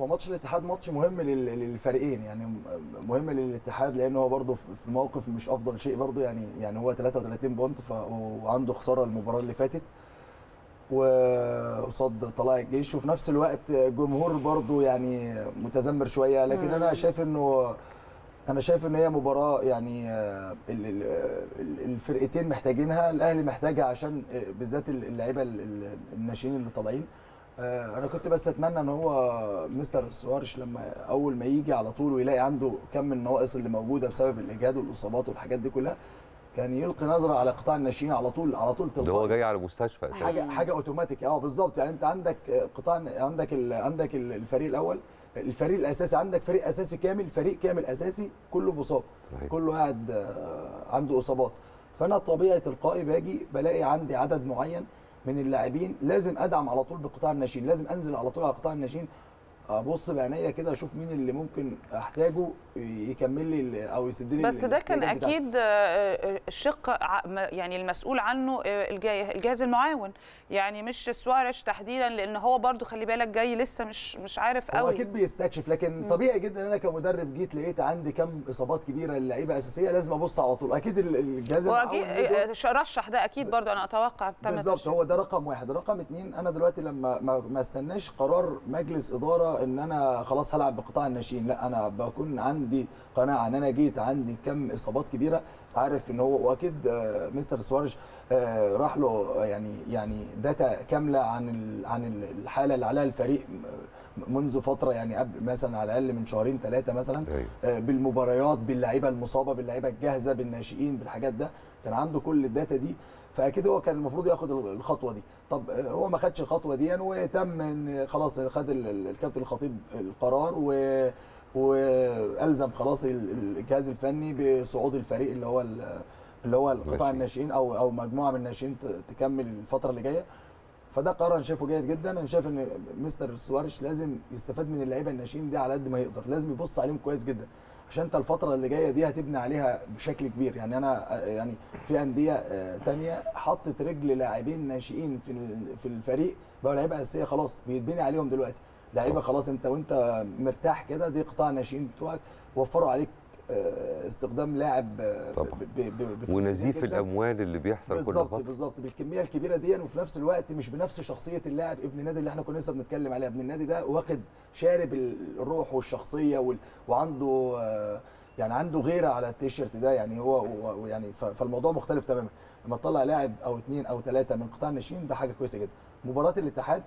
هو ماتش الاتحاد ماتش مهم لل- للفريقين يعني مهم للاتحاد لأن هو برضه في موقف مش أفضل شيء برضه يعني يعني هو 33 بونت وعنده خسارة المباراة اللي فاتت. وقصاد طلائع الجيش. وفي نفس الوقت جمهور برضه يعني متذمر شوية لكن أنا شايف إنه أنا شايف إن هي مباراة يعني آه، ال- ال- ال- الفرقتين محتاجينها الأهلي محتاجها عشان آه، بالذات اللعيبة ال- ال- الناشئين اللي طالعين. آه، أنا كنت بس أتمنى إن هو مستر سوارش لما أول ما يجي على طول ويلاقي عنده كم النواقص اللي موجودة بسبب الاجهاد والإصابات والحاجات دي كلها كان يلقي نظرة على قطاع الناشئين على طول على طول ده هو تلقائي. جاي على مستشفى أساساً. حاجة حاجة أوتوماتيك آه بالظبط يعني أنت عندك قطاع عندك ال... عندك ال- الفريق الأول الفريق الأساسي عندك فريق أساسي كامل فريق كامل أساسي كله مصاب صحيح. كله قاعد آه، عنده إصابات فأنا طبيعي تلقائي باجي بلاقي عندي عدد معين من اللاعبين لازم أدعم على طول بقطاع الناشئين لازم أنزل على طول على قطاع الناشئين ابص بعينيا كده أشوف مين اللي ممكن احتاجه يكمل لي أو يسد لي بس ده كان. أكيد آه، آه، الشق ع- م- يعني المسؤول عنه آه، الجهاز المعاون يعني مش سوارش تحديدا لأن هو برضو خلي بالك جاي لسه مش مش عارف هو قوي. أكيد بيستكشف لكن طبيعي جدا إن أنا كمدرب جيت لقيت عندي كم إصابات كبيرة للعيبه أساسية لازم أبص على طول. أكيد ال- الجهاز هو آه، رشح ده أكيد برضو أنا أتوقع بالظبط. هو ده رقم واحد. رقم اتنين أنا دلوقتي لما ما, ما استناش قرار مجلس إدارة إن أنا خلاص هلعب بقطاع الناشئين لا أنا بكون عندي قناعة إن أنا جيت عندي كم إصابات كبيرة. عارف إن هو وأكيد آه، مستر سواريش آه، راح له يعني يعني data كاملة عن عن ال- الحالة اللي عليها الفريق منذ فترة يعني قبل مثلا على الأقل من شهرين ثلاثة مثلا أيوة. آه، بالمباريات باللعيبة المصابة باللعيبة الجاهزة بالناشئين بالحاجات ده. كان عنده كل ال data دي. فأكيد هو كان المفروض ياخد الخطوة دي. طب آه، هو ما خدش الخطوة دي وتم إن خلاص خد ال- ال- الكابتن الخطيب القرار و وألزم خلاص ال- الجهاز الفني بصعود الفريق اللي هو ال- اللي هو القطاع الناشئين. أو أو مجموعة من الناشئين تكمل الفترة اللي جاية. فده قرار أنا شايفه جيد جدا. أنا شايف إن مستر سوارش لازم يستفاد من اللعيبة الناشئين دي على قد ما يقدر. لازم يبص عليهم كويس جدا. عشان أنت الفترة اللي جاية دي هتبني عليها بشكل كبير. يعني أنا يعني في أندية آه، تانية حطت رجل لاعبين ناشئين في في الفريق بقوا لعيبة أساسية خلاص بيتبني عليهم دلوقتي. لعيبة خلاص انت وانت مرتاح كده دي قطاع الناشئين بتوعك وفروا عليك آه، استخدام لاعب آه، ونزيف. الأموال اللي بيحصل كل بالظبط فترة. بالظبط. بالكمية الكبيرة دي وفي نفس الوقت مش بنفس شخصية اللاعب ابن النادي اللي إحنا كنا لسه بنتكلم عليه ابن النادي ده واخد شارب ال- الروح والشخصية وال... وعنده آه، يعني عنده غيرة على التيشيرت ده. يعني هو يعني فالموضوع مختلف تماما. لما تطلع لاعب أو اثنين أو ثلاثة من قطاع الناشئين ده حاجة كويسة جدا. مباراة الاتحاد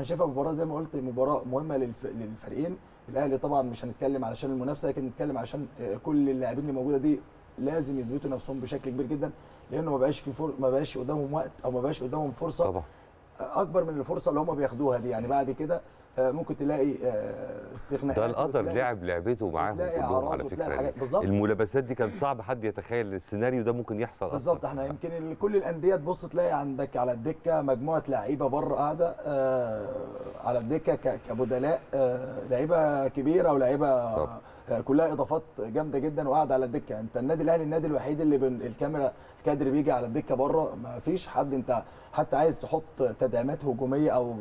أنا شايفها مباراه زي ما قلت مباراه مهمه للف... للفريقين. الاهلي طبعا مش هنتكلم علشان المنافسه لكن نتكلم عشان آه، كل اللاعبين اللي موجوده دي لازم يثبتوا نفسهم بشكل كبير جدا لأنه ما بقاش في فر... ما بقاش قدامهم وقت أو ما بقاش قدامهم فرصة طبعا. أكبر من الفرصة اللي هم بياخدوها دي. يعني بعد كده ممكن تلاقي آه، استغناءات ده القدر لعب لعبته معاهم كلهم على فكرة يعني. الملابسات دي كان صعب حد يتخيل السيناريو ده ممكن يحصل. بالظبط إحنا يمكن كل الأندية تبص تلاقي عندك على الدكة مجموعة لعيبة بره قاعدة آه، على الدكة كبدلاء آه، لعيبة كبيرة. آه، كلها إضافات جامدة جدا وقاعدة على الدكة. أنت النادي الأهلي النادي الوحيد اللي بين الكاميرا الكادر بيجي على الدكة بره ما فيش حد. أنت حتى عايز تحط تدعيمات هجومية أو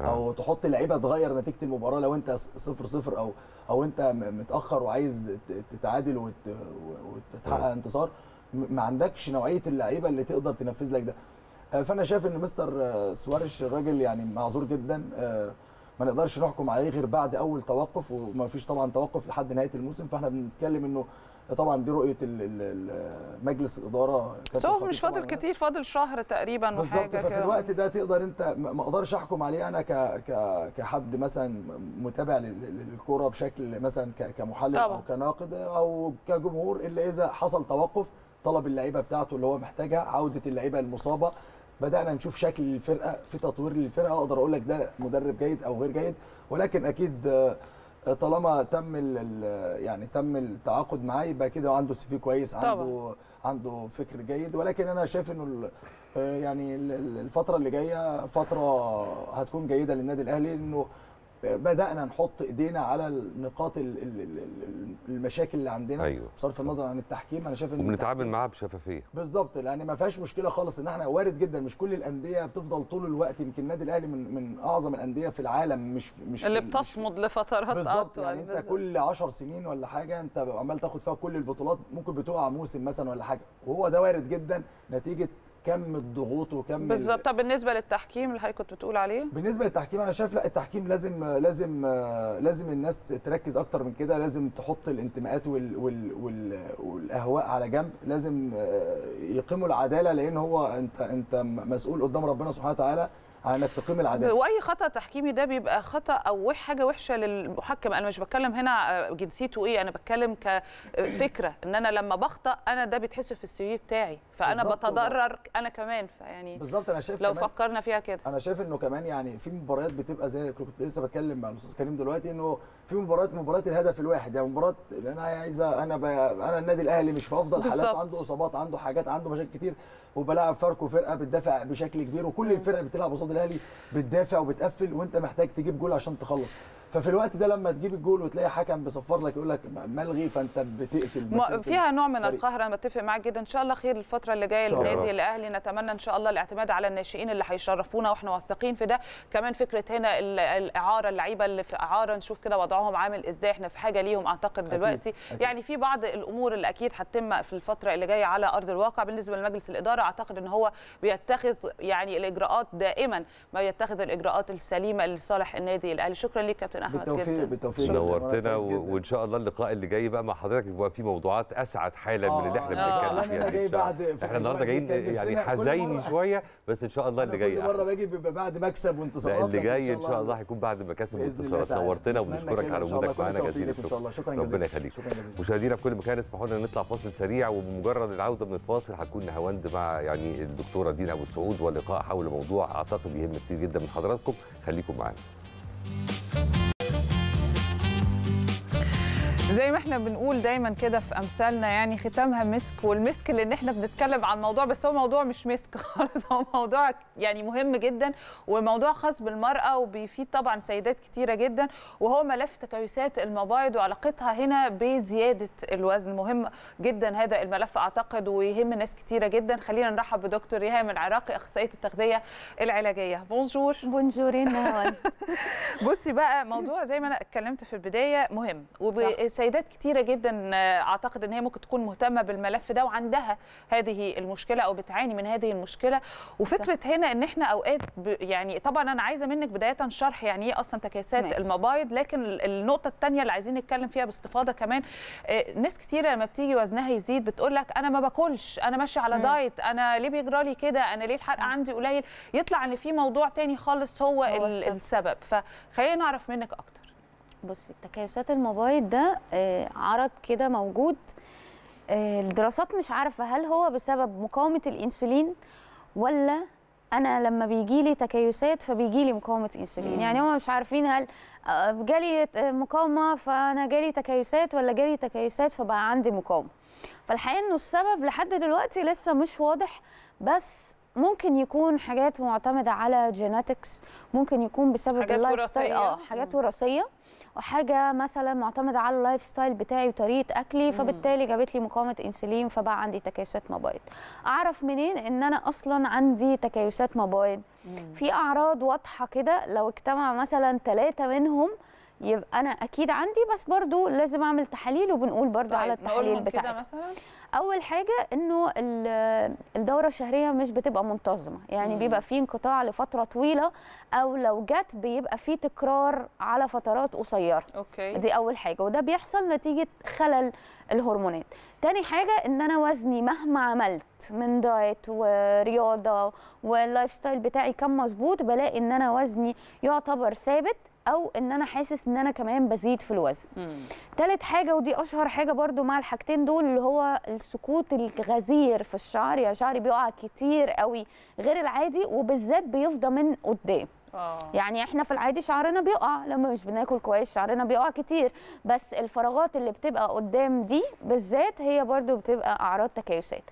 أو تحط لعيبة تغير نتيجة المباراة لو أنت صفر صفر أو أو أنت متأخر وعايز تتعادل وت- وتتحقق آه. انتصار ما عندكش نوعية اللعيبة اللي تقدر تنفذ لك ده. آه، فأنا شايف إن مستر آه، سوارش الراجل يعني معذور جدا. آه، ما نقدرش نحكم عليه غير بعد أول توقف وما فيش طبعا توقف لحد نهاية الموسم. فإحنا بنتكلم إنه طبعا دي رؤية مجلس الإدارة. خطيب مش فاضل كتير فاضل شهر تقريبا وحاجة ففي كده. الوقت ده تقدر أنت ما أقدرش أحكم عليه أنا ك ك كحد مثلا متابع لل- لل- للكورة بشكل مثلا كمحلل طبعا. أو كناقد أو كجمهور إلا إذا حصل توقف طلب اللعيبة بتاعته اللي هو محتاجها عودة اللعيبة المصابة. بدأنا نشوف شكل الفرقة في تطوير للفرقة أقدر أقول لك ده مدرب جيد أو غير جيد ولكن أكيد آه، طالما تم ال- يعني تم التعاقد معاه يبقى كده عنده سي في كويس عنده طبعا. عنده فكر جيد ولكن أنا شايف إنه آه، يعني ال- ال- الفترة اللي جاية فترة هتكون جيدة للنادي الأهلي إنه بدأنا نحط إيدينا على النقاط ال- ال- ال- ال- المشاكل اللي عندنا أيوة. بصرف النظر عن التحكيم أنا شايف إن وبنتعامل معاها بشفافية بالظبط يعني ما فيهاش مشكلة خالص إن إحنا وارد جدا مش كل الأندية بتفضل طول الوقت يمكن النادي الأهلي من من أعظم الأندية في العالم مش مش اللي بتصمد لفترات بالظبط. يعني أنت. كل 10 سنين ولا حاجة أنت عمال تاخد فيها كل البطولات ممكن بتقع موسم مثلا ولا حاجة وهو ده وارد جدا نتيجة كم الضغوط وكم ال- بالظبط. طب بالنسبة للتحكيم اللي حضرتك كنت بتقول عليه؟ بالنسبة للتحكيم أنا شايف لا التحكيم لازم لازم لازم الناس تركز أكتر من كده. لازم تحط الانتماءات وال وال وال والأهواء على جنب. لازم يقيموا العدالة لأن هو أنت أنت مسؤول قدام ربنا سبحانه وتعالى. على إنك تقيم العدالة. وأي خطأ تحكيمي ده بيبقى خطأ أو وح- حاجة وحشة للمحكم. أنا مش بتكلم هنا جنسيته إيه أنا بتكلم كفكرة إن أنا لما بخطأ أنا ده بيتحسب في السي في بتاعي. فأنا بتضرر أنا كمان. فيعني بالظبط أنا شايف لو فكرنا فيها كده. أنا شايف إنه كمان يعني في مباريات بتبقى زي كنت لسه بتكلم مع الأستاذ كريم دلوقتي إنه في مباريات مباريات الهدف الواحد. يعني مباراه اللي أنا عايزة أنا. أنا النادي الأهلي مش في أفضل حالاته. عنده إصابات عنده حاجات عنده مشاكل كتير. وبلاعب فاركو فرقه بتدافع بشكل كبير وكل الفرق بتلعب قصاد الأهلي بتدافع وبتقفل وأنت محتاج تجيب جول عشان تخلص. ففي الوقت ده لما تجيب الجول وتلاقي حكم بيصفر لك يقول لك ملغي فأنت بتقتل فيها نوع من. القهر أنا بتفق معاك جدا. إن شاء الله خير الفترة اللي جاية. للنادي الأهلي. نتمنى إن شاء الله الاعتماد على الناشئين اللي هيشرفونا وإحنا واثقين في ده. كمان فكرة هنا ال- الإعارة اللعيبة اللي في إعارة. نشوف كده وضعهم عامل إزاي. إحنا في حاجة ليهم أعتقد دلوقتي. أكيد. يعني في بعض الأمور اللي أكيد هتتم في الفترة اللي جاية على أرض الواقع. بالنسبة لمجلس الإدارة أعتقد إن هو بيتخذ يعني الإجراءات دائما ما يتخذ الإجراءات السليمة لصالح النادي الأهلي. شكرا ليك كابتن احمد بالتوفيق جدا بالتوفيق نورتنا. وإن شاء الله اللقاء اللي جاي بقى مع حضرتك يبقى فيه موضوعات أسعد حالا من اللي إحنا آه، بنتكلم زعلان فيها أنا دي جاي إن شاء الله. بعد في إحنا النهارده جايين يعني حزيني مرة- شوية بس إن شاء الله اللي جاي كل مرة. باجي بيبقى بعد مكسب وانتصارات اللي جاي إن شاء الله هيكون بعد مكاسب وانتصارات. نورتنا وبنشكرك على. وجودك معانا جزيل. الشكر. شكراً ربنا. يخليك. مشاهدينا في كل مكان اسمحوا لنا نطلع فاصل سريع وبمجرد العودة من الفاصل هتكون نهاوند مع يعني الدكتورة دينا أبو سعود ولقاء حول موضوع أعتقد يهم كتير جدا من حضراتكم خليكم معانا زي ما إحنا بنقول دايما كده في أمثالنا يعني ختامها مسك والمسك لأن إحنا بنتكلم عن موضوع بس هو موضوع مش مسك خالص هو موضوع يعني مهم جدا وموضوع خاص بالمرأة وبيفيد طبعا سيدات كتيرة جدا وهو ملف تكيسات المبايض وعلاقتها هنا بزيادة الوزن. مهم جدا هذا الملف أعتقد ويهم ناس كتيرة جدا. خلينا نرحب بدكتور ريهام العراقي أخصائية التغذية العلاجية. بونجور. بونجورين نهوان بصي بقى موضوع زي ما أنا اتكلمت في البداية مهم وسيدات كتيرة جدا آه، أعتقد إن هي ممكن تكون مهتمة بالملف ده وعندها هذه المشكلة أو بتعاني من هذه المشكلة وفكرة هنا إن إحنا أوقات يعني طبعا أنا عايزة منك بداية شرح يعني إيه أصلا تكيسات ماشي. المبايض لكن ال- النقطة الثانية اللي عايزين نتكلم فيها باستفاضة كمان آه، ناس كتيرة لما بتيجي وزنها يزيد بتقول لك أنا ما باكلش أنا ماشية على. دايت أنا ليه بيجرى لي كده أنا ليه الحرق عندي قليل يطلع إن في موضوع تاني خالص هو, هو ال- السبب. السبب فخلينا نعرف منك أكتر بصي تكيسات المبايض ده آه، عرض كده موجود آه، الدراسات مش عارفة هل هو بسبب مقاومة الإنسولين ولا أنا لما بيجي لي تكيسات فبيجي لي مقاومة إنسولين. يعني هم مش عارفين هل آه، جالي مقاومة فأنا جالي تكيسات ولا جالي تكيسات فبقى عندي مقاومة فالحقيقة إنه السبب لحد دلوقتي لسه مش واضح بس ممكن يكون حاجات معتمدة على genetics ممكن يكون بسبب ال lifestyle؟ آه حاجات. وراثية وحاجه مثلا معتمدة على ال lifestyle بتاعي وطريقة أكلي فبالتالي جابت لي مقاومة إنسولين فبقى عندي تكيسات مبايض أعرف منين إن أنا أصلا عندي تكيسات مبايض في أعراض واضحة كده لو اجتمع مثلا ثلاثة منهم يبقى أنا أكيد عندي بس برضو لازم أعمل تحاليل وبنقول برضو على التحاليل بتاعتها مثلا؟ أول حاجة إنه ال- الدورة الشهرية مش بتبقى منتظمة. يعني مم. بيبقى في انقطاع لفترة طويلة أو لو جت بيبقى في تكرار على فترات قصيرة. Okay. دي أول حاجة وده بيحصل نتيجة خلل الهرمونات. تاني حاجة إن أنا وزني مهما عملت من diet ورياضة وال lifestyle بتاعي كان مظبوط بلاقي إن أنا وزني يعتبر ثابت أو إن أنا حاسس إن أنا كمان بزيد في الوزن. مم. تالت حاجة ودي أشهر حاجة برضو مع الحاجتين دول اللي هو السقوط الغزير في الشعر. يا شعري بيقع كتير قوي غير العادي وبالذات بيفضى من قدام. آه. يعني إحنا في العادي شعرنا بيقع لما مش بناكل كويس شعرنا بيقع كتير. بس الفراغات اللي بتبقى قدام دي بالذات هي برضو بتبقى أعراض تكيسات.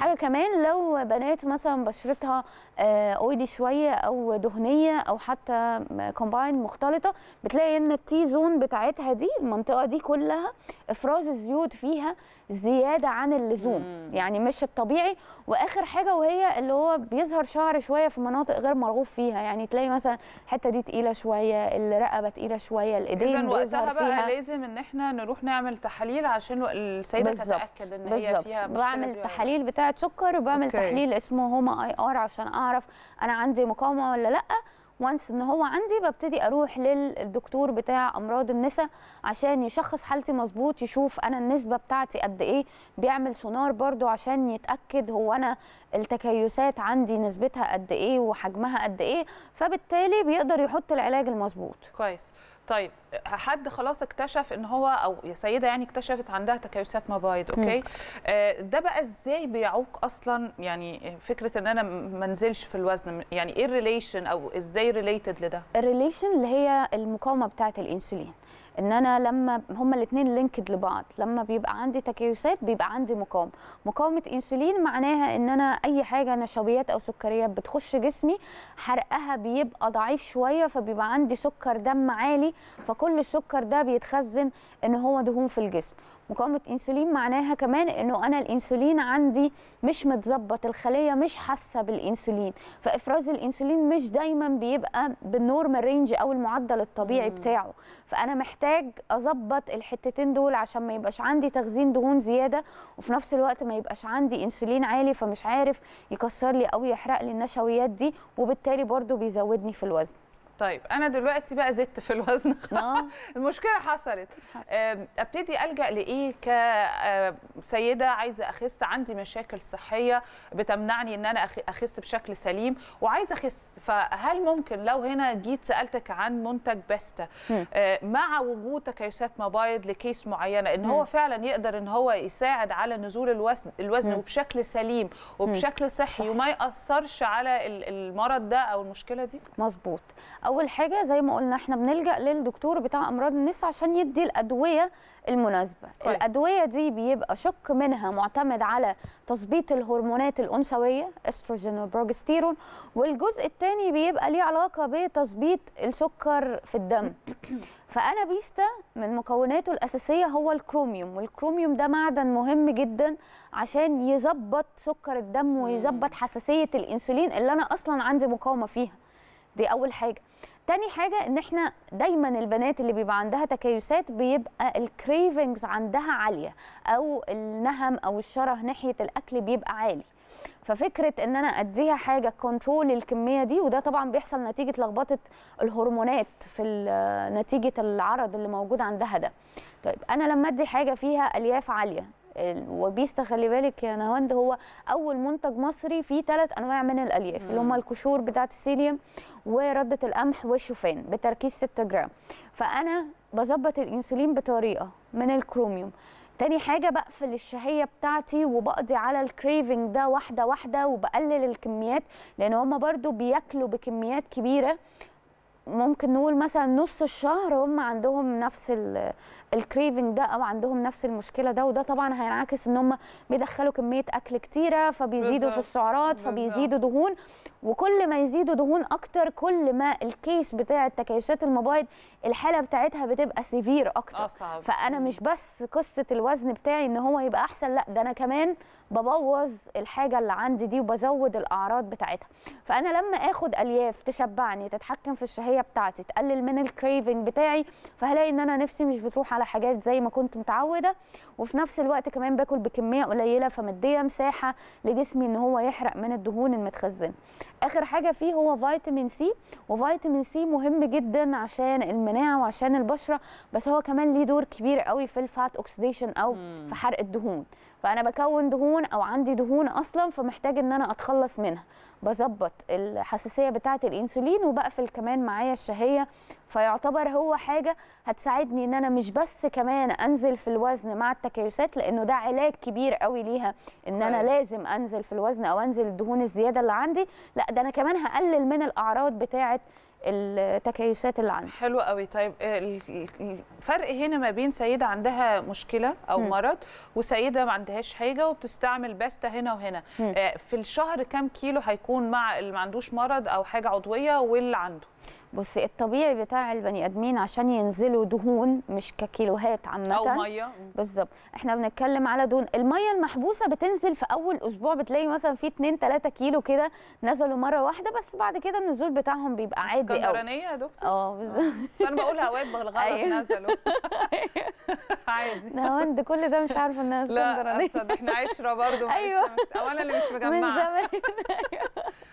حاجة كمان لو بنات مثلا بشرتها oily شوية أو دهنية أو حتى combined مختلطة بتلاقي إن ال T-zone بتاعتها دي المنطقة دي كلها إفراز الزيوت فيها زيادة عن اللزوم مم. يعني مش الطبيعي وآخر حاجة وهي اللي هو بيظهر شعر شوية في مناطق غير مرغوب فيها يعني تلاقي مثلا الحتة دي تقيلة شوية الرقبة تقيلة شوية الإيدين اذا وقتها بقى فيها لازم إن إحنا نروح نعمل تحاليل عشان السيدة. تتأكد إن هي بالظبط فيها مشكلة بعمل. تحاليل بتاعة سكر وبعمل okay. تحليل اسمه HOMA-IR عشان أعرف أنا عندي مقاومة ولا لأ. once إن هو عندي ببتدي أروح للدكتور بتاع أمراض النساء عشان يشخص حالتي مظبوط يشوف أنا النسبة بتاعتي قد إيه. بيعمل سونار برضو عشان يتأكد هو أنا التكيسات عندي نسبتها قد إيه وحجمها قد إيه. فبالتالي بيقدر يحط العلاج المظبوط. كويس. طيب حد خلاص اكتشف إن هو أو يا سيدة يعني اكتشفت عندها تكيسات مبايض okay؟ آه ده بقى إزاي بيعوق أصلا؟ يعني فكرة إن أنا ما أنزلش في الوزن يعني إيه ال relation أو إزاي related لده؟ ال relation اللي هي المقاومة بتاعة الإنسولين. إن أنا لما هما الاثنين linked لبعض. لما بيبقى عندي تكيسات بيبقى عندي مقاومة. مقاومة إنسولين معناها إن أنا أي حاجة نشويات أو سكريات بتخش جسمي حرقها بيبقى ضعيف شوية فبيبقى عندي سكر دم عالي فكل السكر ده بيتخزن إن هو دهون في الجسم. مقاومة إنسولين معناها كمان إنه أنا الإنسولين عندي مش متظبط الخلية مش حاسة بالإنسولين. فإفراز الإنسولين مش دايما بيبقى بال normal range أو المعدل الطبيعي بتاعه. فأنا محتاج أظبط الحتتين دول عشان ما يبقاش عندي تخزين دهون زيادة وفي نفس الوقت ما يبقاش عندي إنسولين عالي فمش عارف يكسر لي أو يحرق لي النشويات دي وبالتالي برضو بيزودني في الوزن. طيب أنا دلوقتي بقى زدت في الوزن. آه. المشكلة حصلت. أبتدي ألجأ لإيه كسيده عايزة أخس عندي مشاكل صحية بتمنعني إن أنا أخس بشكل سليم وعايزة أخس. فهل ممكن لو هنا جيت سألتك عن منتج بيستا مم. آه، مع وجود تكيسات مبايض لكيس معينة إن هو. فعلا يقدر إن هو يساعد على نزول الوزن الوزن. وبشكل سليم وبشكل صحي وما يأثرش على ال- المرض ده أو المشكلة دي؟ مظبوط. أول حاجة زي ما قلنا إحنا بنلجأ للدكتور بتاع أمراض النساء عشان يدي الأدوية المناسبة. كويس. الأدوية دي بيبقى شق منها معتمد على تظبيط الهرمونات الأنثوية استروجين وبروجستيرون والجزء الثاني بيبقى ليه علاقة بتظبيط السكر في الدم. فأنا بيستا من مكوناته الأساسية هو الكروميوم. والكروميوم ده معدن مهم جدا عشان يظبط سكر الدم ويظبط حساسية الإنسولين اللي أنا أصلا عندي مقاومة فيها. دي أول حاجة. تاني حاجة إن إحنا دايما البنات اللي بيبقى عندها تكيسات بيبقى ال cravings عندها عالية أو النهم أو الشره ناحية الأكل بيبقى عالي. ففكرة إن أنا أديها حاجة control الكمية دي وده طبعا بيحصل نتيجة لخبطة الهرمونات في نتيجة العرض اللي موجود عندها ده. طيب أنا لما أدي حاجة فيها ألياف عالية ال- وبيستا خلي بالك يا نهاوند هو أول منتج مصري فيه ثلاث أنواع من الألياف اللي هم القشور بتاعة السيليوم ورده القمح والشوفان بتركيز 6 جرام. فانا بظبط الانسولين بطريقه من الكروميوم. تاني حاجة بقفل الشهية بتاعتي وبقضي على ال craving ده واحدة واحدة وبقلل الكميات لأن هما برضو بياكلوا بكميات كبيرة. ممكن نقول مثلا نص الشهر هم عندهم نفس ال craving ده أو عندهم نفس المشكلة ده وده طبعا هينعكس إن هم بيدخلوا كمية أكل كتيرة فبيزيدوا في السعرات. فبيزيدوا دهون. وكل ما يزيدوا دهون أكتر كل ما ال case بتاع تكيسات المبايض الحالة بتاعتها بتبقى severe أكتر. أصعب. فأنا مش بس قصة الوزن بتاعي إن هو يبقى أحسن لأ ده أنا كمان ببوظ الحاجة اللي عندي دي وبزود الأعراض بتاعتها. فأنا لما آخد ألياف تشبعني تتحكم في الشهية بتاعتي تقلل من ال craving بتاعي فهلاقي إن أنا نفسي مش بتروح على حاجات زي ما كنت متعودة. وفي نفس الوقت كمان باكل بكمية قليلة فمدية مساحة لجسمي إن هو يحرق من الدهون المتخزنة. آخر حاجة فيه هو فيتامين سي وفيتامين سي مهم جدا عشان المناعة وعشان البشرة بس هو كمان ليه دور كبير قوي في ال fat oxidation أو في حرق الدهون. فأنا بكون دهون أو عندي دهون أصلا فمحتاج إن أنا أتخلص منها. بظبط الحساسية بتاعة الإنسولين وبقفل كمان معايا الشهية. فيعتبر هو حاجة هتساعدني إن أنا مش بس كمان أنزل في الوزن مع التكيسات لأنه ده علاج كبير قوي ليها إن أنا. لازم أنزل في الوزن أو أنزل الدهون الزيادة اللي عندي. لأ ده أنا كمان هقلل من الأعراض بتاعة التكيسات اللي عندي حلو قوي طيب ال- الفرق هنا ما بين سيدة عندها مشكلة أو مم. مرض وسيدة ما عندهاش حاجة وبتستعمل باستا هنا وهنا مم. آه، في الشهر كام كيلو هيكون مع اللي ما عندوش مرض أو حاجة عضوية واللي عنده بصي الطبيعي بتاع البني آدمين عشان ينزلوا دهون مش ككيلوهات عامة. أو مية. بالظبط. إحنا بنتكلم على دهون. المية المحبوسة بتنزل في أول أسبوع بتلاقي مثلا في 2 3 كيلو كده نزلوا مرة واحدة بس بعد كده النزول بتاعهم بيبقى عادي قوي اسكندرانيه يا دكتور؟ آه بالظبط. بس أنا بقول هوايات بالغلط أيوة. نزلوا. عادي. نهاوند كل ده مش عارفة إنها لا اسكندرانيه أصل إحنا عشرة برضه. أيوة. أو أنا اللي مش من مجمعة. زمان.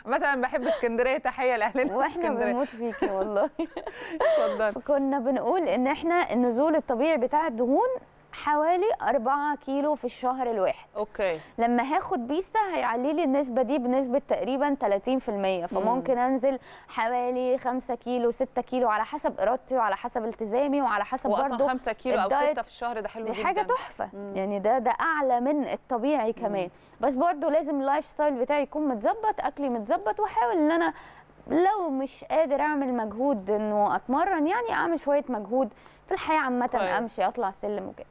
مثلا بحب اسكندرية تحية لأهلنا وإحنا بنموت فيكي. والله. اتفضل. كنا بنقول إن إحنا النزول الطبيعي بتاع الدهون حوالي 4 كيلو في الشهر الواحد. okay. لما هاخد بيستا هيعلي لي النسبة دي بنسبة تقريبا 30% فممكن أنزل حوالي 5 كيلو 6 كيلو على حسب إرادتي وعلى حسب التزامي وعلى حسب برضه 5 كيلو أو ال diet. 6 في الشهر ده حلو دي جدا. حاجة تحفة. مم. يعني ده ده أعلى من الطبيعي كمان. بس برضه لازم ال lifestyle بتاعي يكون متظبط أكلي متظبط وأحاول إن أنا لو مش قادر أعمل مجهود إنه أتمرن يعني أعمل شوية مجهود في الحياة عامة. أمشي أطلع سلم وكده.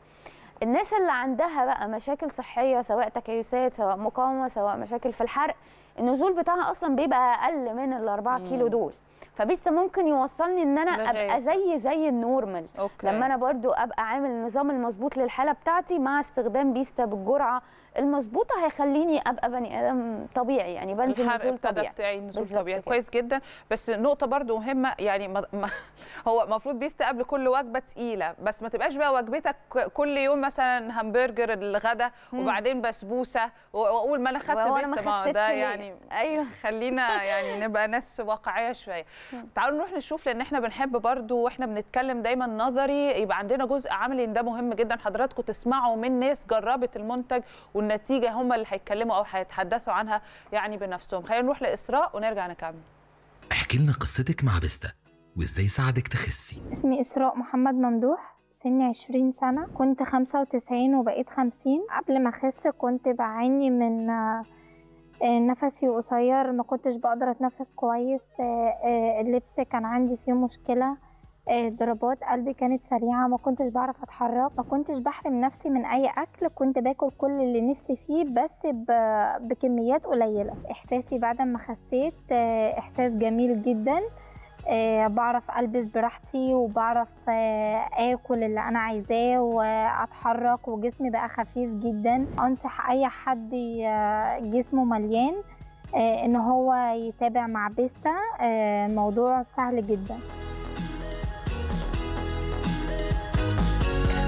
الناس اللي عندها بقى مشاكل صحية سواء تكيسات سواء مقاومة سواء مشاكل في الحرق النزول بتاعها أصلا بيبقى أقل من الأربعة كيلو دول. فبيستا ممكن يوصلني إن أنا. أبقى زي زي ال normal. okay. لما أنا برضو أبقى عامل النظام المظبوط للحالة بتاعتي مع استخدام بيستا بالجرعة المظبوطة هيخليني أبقى بني آدم طبيعي يعني بنزل نزول طبيعي. بتاعي نزول طبيعي. كويس جدا. بس نقطة برضو مهمة يعني ما ما هو المفروض بيستا قبل كل وجبة تقيلة بس ما تبقاش بقى وجبتك كل يوم مثلا همبرجر الغدا وبعدين بسبوسة واقول ما أنا خدت وأنا ما بيستا ما خسيتش ده؟ يعني أيوه. خلينا يعني نبقى ناس واقعية شوية. تعالوا نروح نشوف لأن إحنا بنحب برضو وإحنا بنتكلم دايما نظري يبقى عندنا جزء عملي ده مهم جدا حضراتكم تسمعوا من ناس جربت المنتج والنتيجة هم اللي هيتكلموا أو هيتحدثوا عنها يعني بنفسهم. خلينا نروح لإسراء ونرجع نكمل. احكي لنا قصتك مع بيستا وإزاي ساعدك تخسي. اسمي إسراء محمد ممدوح سني عشرين سنة كنت خمسة وتسعين وبقيت خمسين. قبل ما أخس كنت بعاني من آه، آه، نفسي قصير ما كنتش بقدر أتنفس كويس آه، اللبس كان عندي فيه مشكلة. ضربات قلبي كانت سريعة ما كنتش بعرف أتحرك ما كنتش بحرم نفسي من أي أكل كنت باكل كل اللي نفسي فيه بس بكميات قليلة. إحساسي بعد ما خسيت آه، إحساس جميل جدا. آه، بعرف ألبس براحتي وبعرف آه، آكل اللي أنا عايزاه وأتحرك وجسمي بقى خفيف جدا. أنصح أي حد جسمه مليان آه، إن هو يتابع مع بيستا آه، الموضوع سهل جدا.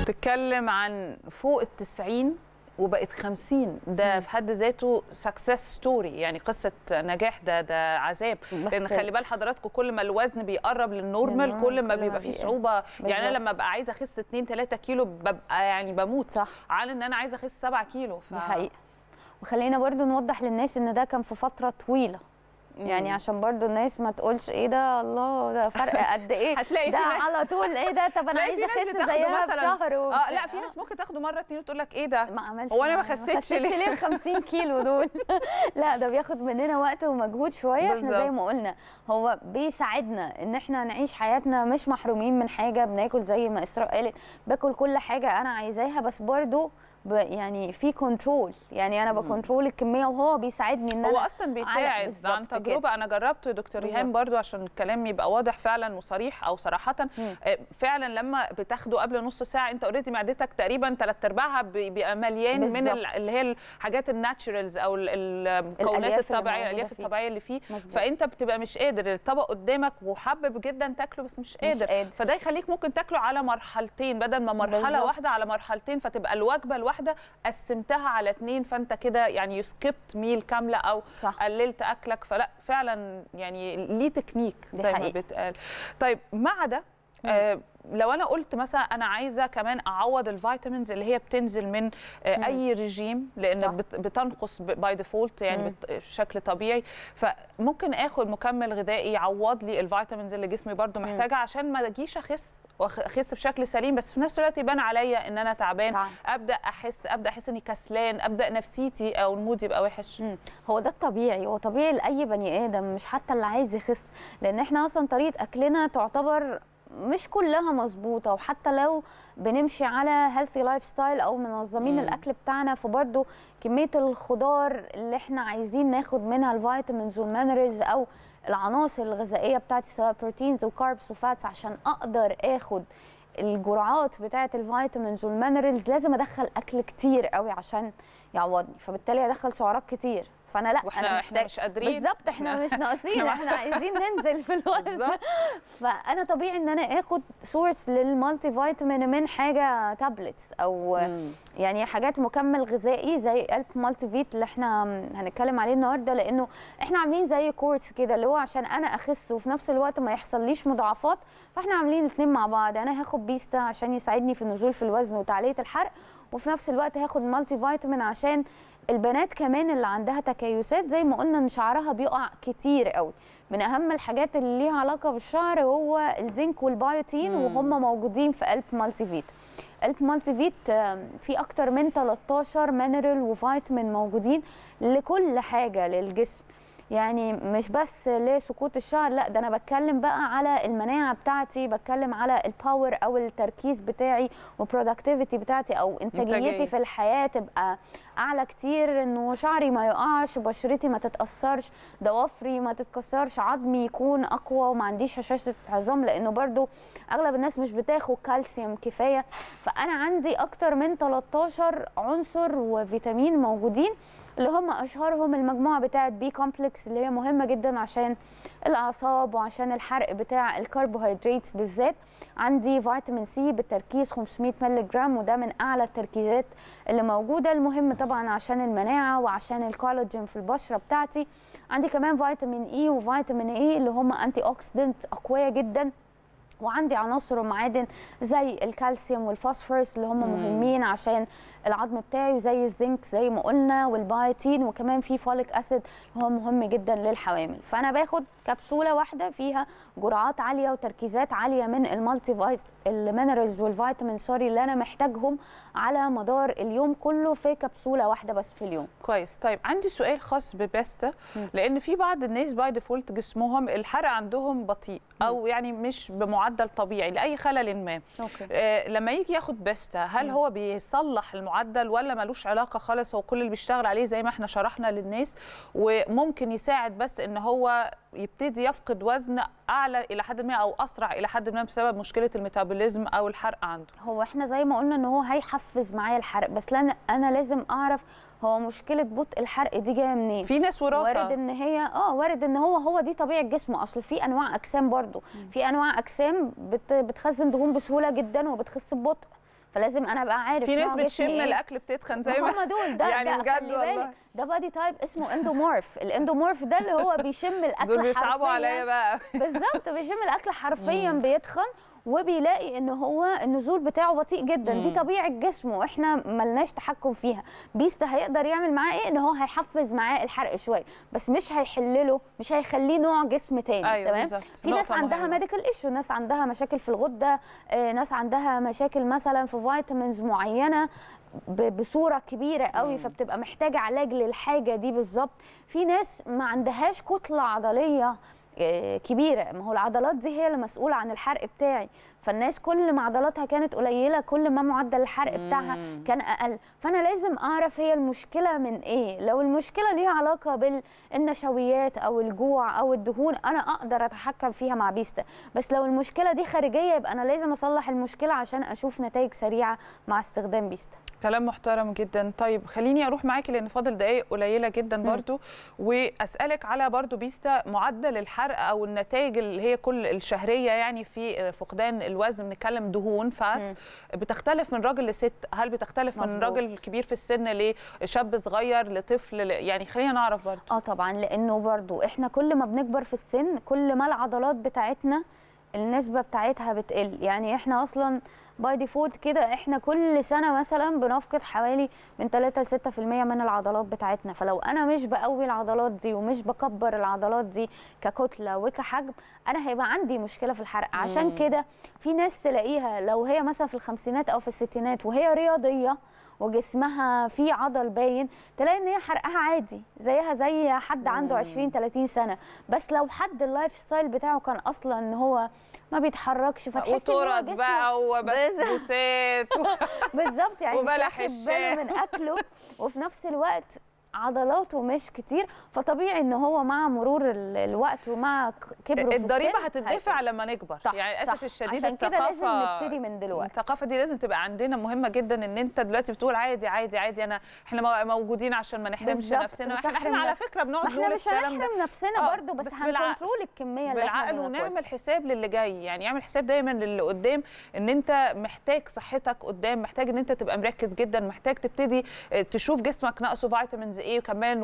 تتكلم عن فوق التسعين وبقت 50 ده في حد ذاته success story يعني قصة نجاح ده ده عذاب. لأن خلي بال حضراتكم كل ما الوزن بيقرب لل normal لل normal، كل ما كل ما بيبقى فيه صعوبة. يعني أنا. لما ابقى عايزة أخس 2 3 كيلو ببقى يعني بموت. صح. عن إن أنا عايزة أخس 7 كيلو ف... دي حقيقة. وخلينا برضو نوضح للناس إن ده كان في فترة طويلة. يعني عشان برضو الناس ما تقولش إيه ده الله ده فرق قد إيه؟ هتلاقي ده في على طول إيه ده؟ طب أنا في عايزه أخس زيها مثلاً- بشهر آه. لا في ناس ممكن تاخده مرة اتنين وتقول لك إيه ده؟ ما عملش هو أنا ما خسيتش ليه؟ ليه ال 50 كيلو دول؟ لا ده بياخد مننا وقت ومجهود شوية. إحنا. زي ما قلنا هو بيساعدنا إن إحنا نعيش حياتنا مش محرومين من حاجة بناكل زي ما اسراء قالت باكل كل حاجة أنا عايزاها بس برضو يعني في control يعني أنا ب control الكمية وهو بيساعدني إن هو أنا أصلا بيساعد عن كده. تجربة أنا جربته يا دكتور ريهام. برضو عشان الكلام يبقى واضح فعلا وصريح أو صراحة مم. آه، فعلا لما بتاخده قبل نص ساعة أنت already معدتك تقريبا ثلاث أرباعها بي- بيبقى مليان من بالظبط. ال- اللي هي الحاجات ال naturals أو ال- المكونات الطبيعية الألياف. الطبيعية اللي فيه مظبوط. فأنت بتبقى مش قادر الطبق قدامك وحابب جدا تاكله بس مش قادر, قادر. فده يخليك ممكن تاكله على مرحلتين بدل ما مرحلة بالظبط. واحدة على مرحلتين فتبقى الوجبة الواحدة قسمتها على اتنين فأنت كده يعني skipped meal كاملة أو صح. قللت أكلك فلأ فعلا يعني ليه تكنيك زي ما. بيتقال طيب مع ده آه لو أنا قلت مثلا أنا عايزة كمان أعوض ال vitamins اللي هي بتنزل من آه. أي رجيم لأن بتنقص by default يعني بشكل طبيعي فممكن آخد مكمل غذائي يعوض لي ال vitamins اللي جسمي برضو مم. محتاجها عشان ما أجيش أخس واخس بشكل سليم بس في نفس الوقت يبان عليا إن أنا تعبان طبعاً. أبدأ أحس أبدأ أحس إني كسلان أبدأ نفسيتي أو ال mood يبقى وحش. هو ده الطبيعي هو طبيعي لأي بني آدم مش حتى اللي عايز يخس لأن إحنا أصلا طريقة أكلنا تعتبر مش كلها مظبوطة وحتى لو بنمشي على healthy lifestyle أو منظمين مم. الأكل بتاعنا فبرضه كمية الخضار اللي إحنا عايزين ناخد منها ال vitamins وال minerals أو العناصر الغذائية بتاعتي سواء proteins و carbs و fats عشان أقدر آخد الجرعات بتاعة ال vitamins وال minerals لازم أدخل أكل كتير قوي عشان يعوضني فبالتالي أدخل سعرات كتير فانا لا وإحنا أنا إحنا مش قادرين بالظبط إحنا مش ناقصين إحنا عايزين ننزل في الوزن. فأنا طبيعي إن أنا آخد source لل multivitamin من حاجة tablets أو مم. يعني حاجات مكمل غذائي زي الب مالتي فيت اللي إحنا هنتكلم عليه النهارده لأنه إحنا عاملين زي course كده اللي هو عشان أنا أخس وفي نفس الوقت ما يحصليش مضاعفات فإحنا عاملين الاثنين مع بعض أنا هاخد بيستا عشان يساعدني في النزول في الوزن وتعلية الحرق وفي نفس الوقت هاخد مالتي فيتامين عشان البنات كمان اللي عندها تكيسات زي ما قلنا إن شعرها بيقع كتير قوي. من أهم الحاجات اللي ليها علاقة بالشعر هو الزنك والبايوتين. وهم موجودين في قلب مالتي فيت قلب مالتي فيت في أكتر من 13 mineral و vitamin موجودين لكل حاجة للجسم. يعني مش بس لسقوط الشعر لا ده أنا بتكلم بقى على المناعة بتاعتي بتكلم على ال power أو التركيز بتاعي وال productivity بتاعتي أو. إنتاجيتي في الحياة تبقى أعلى كتير إنه شعري ما يقعش بشرتي ما تتأثرش ضوافري ما تتكسرش عظمي يكون أقوى وما عنديش هشاشه عظام لأنه برضو أغلب الناس مش بتاخد كالسيوم كفاية فأنا عندي أكتر من 13 عنصر وفيتامين موجودين اللي هم أشهرهم المجموعة بتاعة B complex اللي هي مهمة جدا عشان الأعصاب وعشان الحرق بتاع الكربوهيدرات بالذات. عندي vitamin C بالتركيز 500 مللي جرام وده من أعلى التركيزات اللي موجودة. المهم طبعا عشان المناعة وعشان الكولاجين في البشرة بتاعتي. عندي كمان vitamin A و vitamin E اللي هم antioxidant أقوياء جدا. وعندي عناصر ومعادن زي الكالسيوم والفوسفورس اللي هم. مهمين عشان العظم بتاعي وزي الزنك زي ما قلنا والبايتين وكمان في folic acid هو مهم جدا للحوامل. فأنا باخد كبسولة واحدة فيها جرعات عالية وتركيزات عالية من المالتي فايت ال minerals وال vitamin sorry اللي أنا محتاجهم على مدار اليوم كله في كبسولة واحدة بس في اليوم. كويس. طيب عندي سؤال خاص ببيستا مم. لأن في بعض الناس by default جسمهم الحرق عندهم بطيء أو يعني مش بمعدل طبيعي لأي خلل ما. okay. آه لما يجي ياخد بيستا هل مم. هو بيصلح المعدل ولا ملوش علاقة خالص هو كل اللي بيشتغل عليه زي ما إحنا شرحنا للناس. وممكن يساعد بس إن هو يبتدي يفقد وزن أعلى إلى حد ما أو أسرع إلى حد ما بسبب مشكلة ال metabolism أو الحرق عنده. هو إحنا زي ما قلنا إن هو هيحفز معايا الحرق بس أنا لازم أعرف هو مشكلة بطء الحرق دي جاية منين؟ في ناس وراثة. وارد إن هي آه وارد إن هو هو دي طبيعة جسمه. أصل في أنواع أجسام برضو. في أنواع أجسام بت بتخزن دهون بسهولة جدا وبتخس ببطء فلازم أنا أبقى عارف في ناس بتشم إيه. الأكل بتتخن زي ما هم دول ده يعني ده بجد خلي والله. بالك ده body type اسمه endomorph ال endomorph ده اللي هو بيشم الأكل دول بيصعبوا. عليا بقى بالظبط بيشم الأكل حرفيا بيتخن وبيلاقي إن هو النزول بتاعه بطيء جدا دي مم. طبيعة جسمه وإحنا ملناش تحكم فيها بيستا هيقدر يعمل معاه إيه إن هو هيحفز معاه الحرق شوية بس مش هيحلله مش هيخليه نوع جسم تاني أيوه تمام بالظبط في ناس عندها. medical issue ناس عندها مشاكل في الغدة آه، ناس عندها مشاكل مثلا في vitamins معينة بصورة كبيرة قوي مم. فبتبقى محتاجة علاج للحاجة دي بالظبط في ناس ما عندهاش كتلة عضلية كبيرة. ما هو العضلات دي هي اللي مسؤولة عن الحرق بتاعي. فالناس كل ما عضلاتها كانت قليلة كل ما معدل الحرق بتاعها. كان أقل. فأنا لازم أعرف هي المشكلة من إيه. لو المشكلة ليها علاقة بالنشويات أو الجوع أو الدهون أنا أقدر أتحكم فيها مع بيستا بس لو المشكلة دي خارجية يبقى أنا لازم أصلح المشكلة عشان أشوف نتائج سريعة مع استخدام بيستا كلام محترم جدا. طيب خليني أروح معاكي لأن فاضل دقائق قليلة جدا برضو. وأسألك على برضو بيستا معدل الحرق أو النتائج اللي هي كل الشهرية يعني في فقدان الوزن. بنتكلم دهون fat. بتختلف من راجل لست. هل بتختلف من مظبوط. راجل كبير في السن لشاب صغير لطفل يعني خلينا نعرف برضو. آه طبعا لأنه برضو إحنا كل ما بنكبر في السن كل ما العضلات بتاعتنا النسبة بتاعتها بتقل. يعني إحنا أصلا by default كده إحنا كل سنة مثلا بنفقد حوالي من 3 ل 6% من العضلات بتاعتنا. فلو أنا مش بقوي العضلات دي ومش بكبر العضلات دي ككتلة وكحجم أنا هيبقى عندي مشكلة في الحرق عشان. كده في ناس تلاقيها لو هي مثلا في الخمسينات أو في الستينات وهي رياضية وجسمها فيه عضل باين تلاقي إن هي حرقها عادي زيها زي حد عنده مم. 20 30 سنة بس لو حد ال life style بتاعه كان أصلا إن هو ما بيتحركش فتحس إن هو بقى وبسبوسات بالظبط يعني وبلح مش واخد باله الشام. من أكله وفي نفس الوقت عضلاته مش كتير فطبيعي إن هو مع مرور ال- الوقت ومع كبره الضريبة هتدفع لما نكبر صح، يعني للأسف. الشديد عشان كده لازم نبتدي من دلوقتي الثقافة دي لازم تبقى عندنا مهمة جدا إن أنت دلوقتي بتقول عادي عادي عادي أنا إحنا مو- موجودين عشان ما نحرمش نفسنا إحنا, إحنا على. فكرة بنقعد ما إحنا نقول مش الكلام ده هنحرم نفسنا آه، برضو بس, بس. هنكنترول الكمية اللي بالعقل. ونعمل حساب للي جاي يعني اعمل حساب دايما للي قدام إن أنت محتاج صحتك قدام محتاج إن أنت تبقى مركز جدا محتاج تبتدي آه، تشوف جسمك ناقصه vitamins إيه وكمان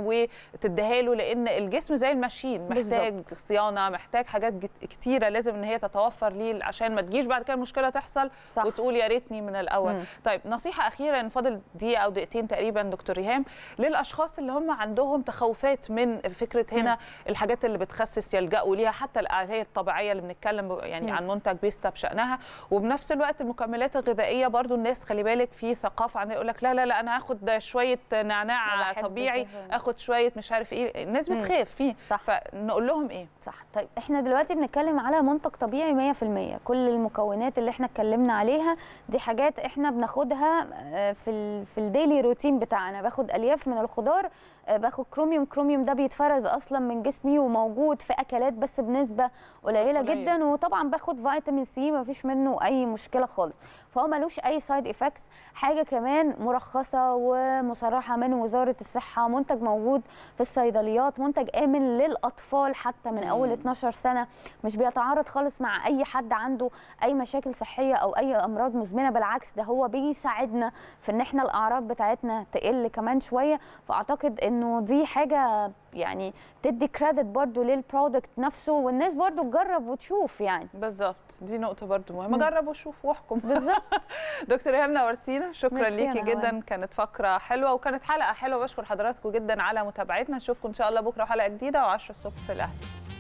وتديها له لأن الجسم زي الماشين محتاج بالظبط. صيانة محتاج حاجات كتيرة لازم إن هي تتوفر ليه عشان ما تجيش بعد كده المشكلة تحصل صح. وتقول يا ريتني من الأول مم. طيب نصيحة أخيرة فاضل دقيقة أو دقيقتين تقريبا دكتور ريهام للأشخاص اللي هم عندهم تخوفات من فكرة هنا الحاجات اللي بتخسس يلجأوا ليها حتى الآلية الطبيعية اللي بنتكلم يعني مم. عن منتج بيستا بشأنها وبنفس الوقت المكملات الغذائية برضو الناس خلي بالك في ثقافة عندها يقول لك لا لا لا أنا هاخد شوية نعناع بحبش طبيعي. آخد شوية مش عارف إيه الناس. بتخاف فيه صح. فنقول لهم إيه صح طيب إحنا دلوقتي بنتكلم على منتج طبيعي 100% كل المكونات اللي إحنا اتكلمنا عليها دي حاجات إحنا بناخدها آه، في ال في الديلي روتين بتاعنا باخد ألياف من الخضار باخد كروميوم. كروميوم ده بيتفرز أصلا من جسمي وموجود في أكلات بس بنسبة قليلة قليل. جدا. وطبعا باخد فيتامين سي ما فيش منه أي مشكلة خالص. فهو ملوش أي side effects حاجة كمان مرخصة ومصرحة من وزارة الصحة. منتج موجود في الصيدليات. منتج آمن للأطفال حتى من أول مم. 12 سنة. مش بيتعارض خالص مع أي حد عنده أي مشاكل صحية أو أي أمراض مزمنة. بالعكس ده هو بيساعدنا في إن إحنا الأعراض بتاعتنا تقل كمان شوية. فأعتقد انه دي حاجة يعني تدي كريدت برضو للبرودكت نفسه والناس برضو تجرب وتشوف يعني. بالظبط دي نقطة برضو مهمة. جرب وشوف واحكم. بالظبط. دكتور ايهاب نورتينا شكرا ليكي جدا. نهار. كانت فقرة حلوة وكانت حلقة حلوة. بشكر حضراتكم جدا على متابعتنا. نشوفكم إن شاء الله بكرة حلقة جديدة و10 الصبح في الأهلي.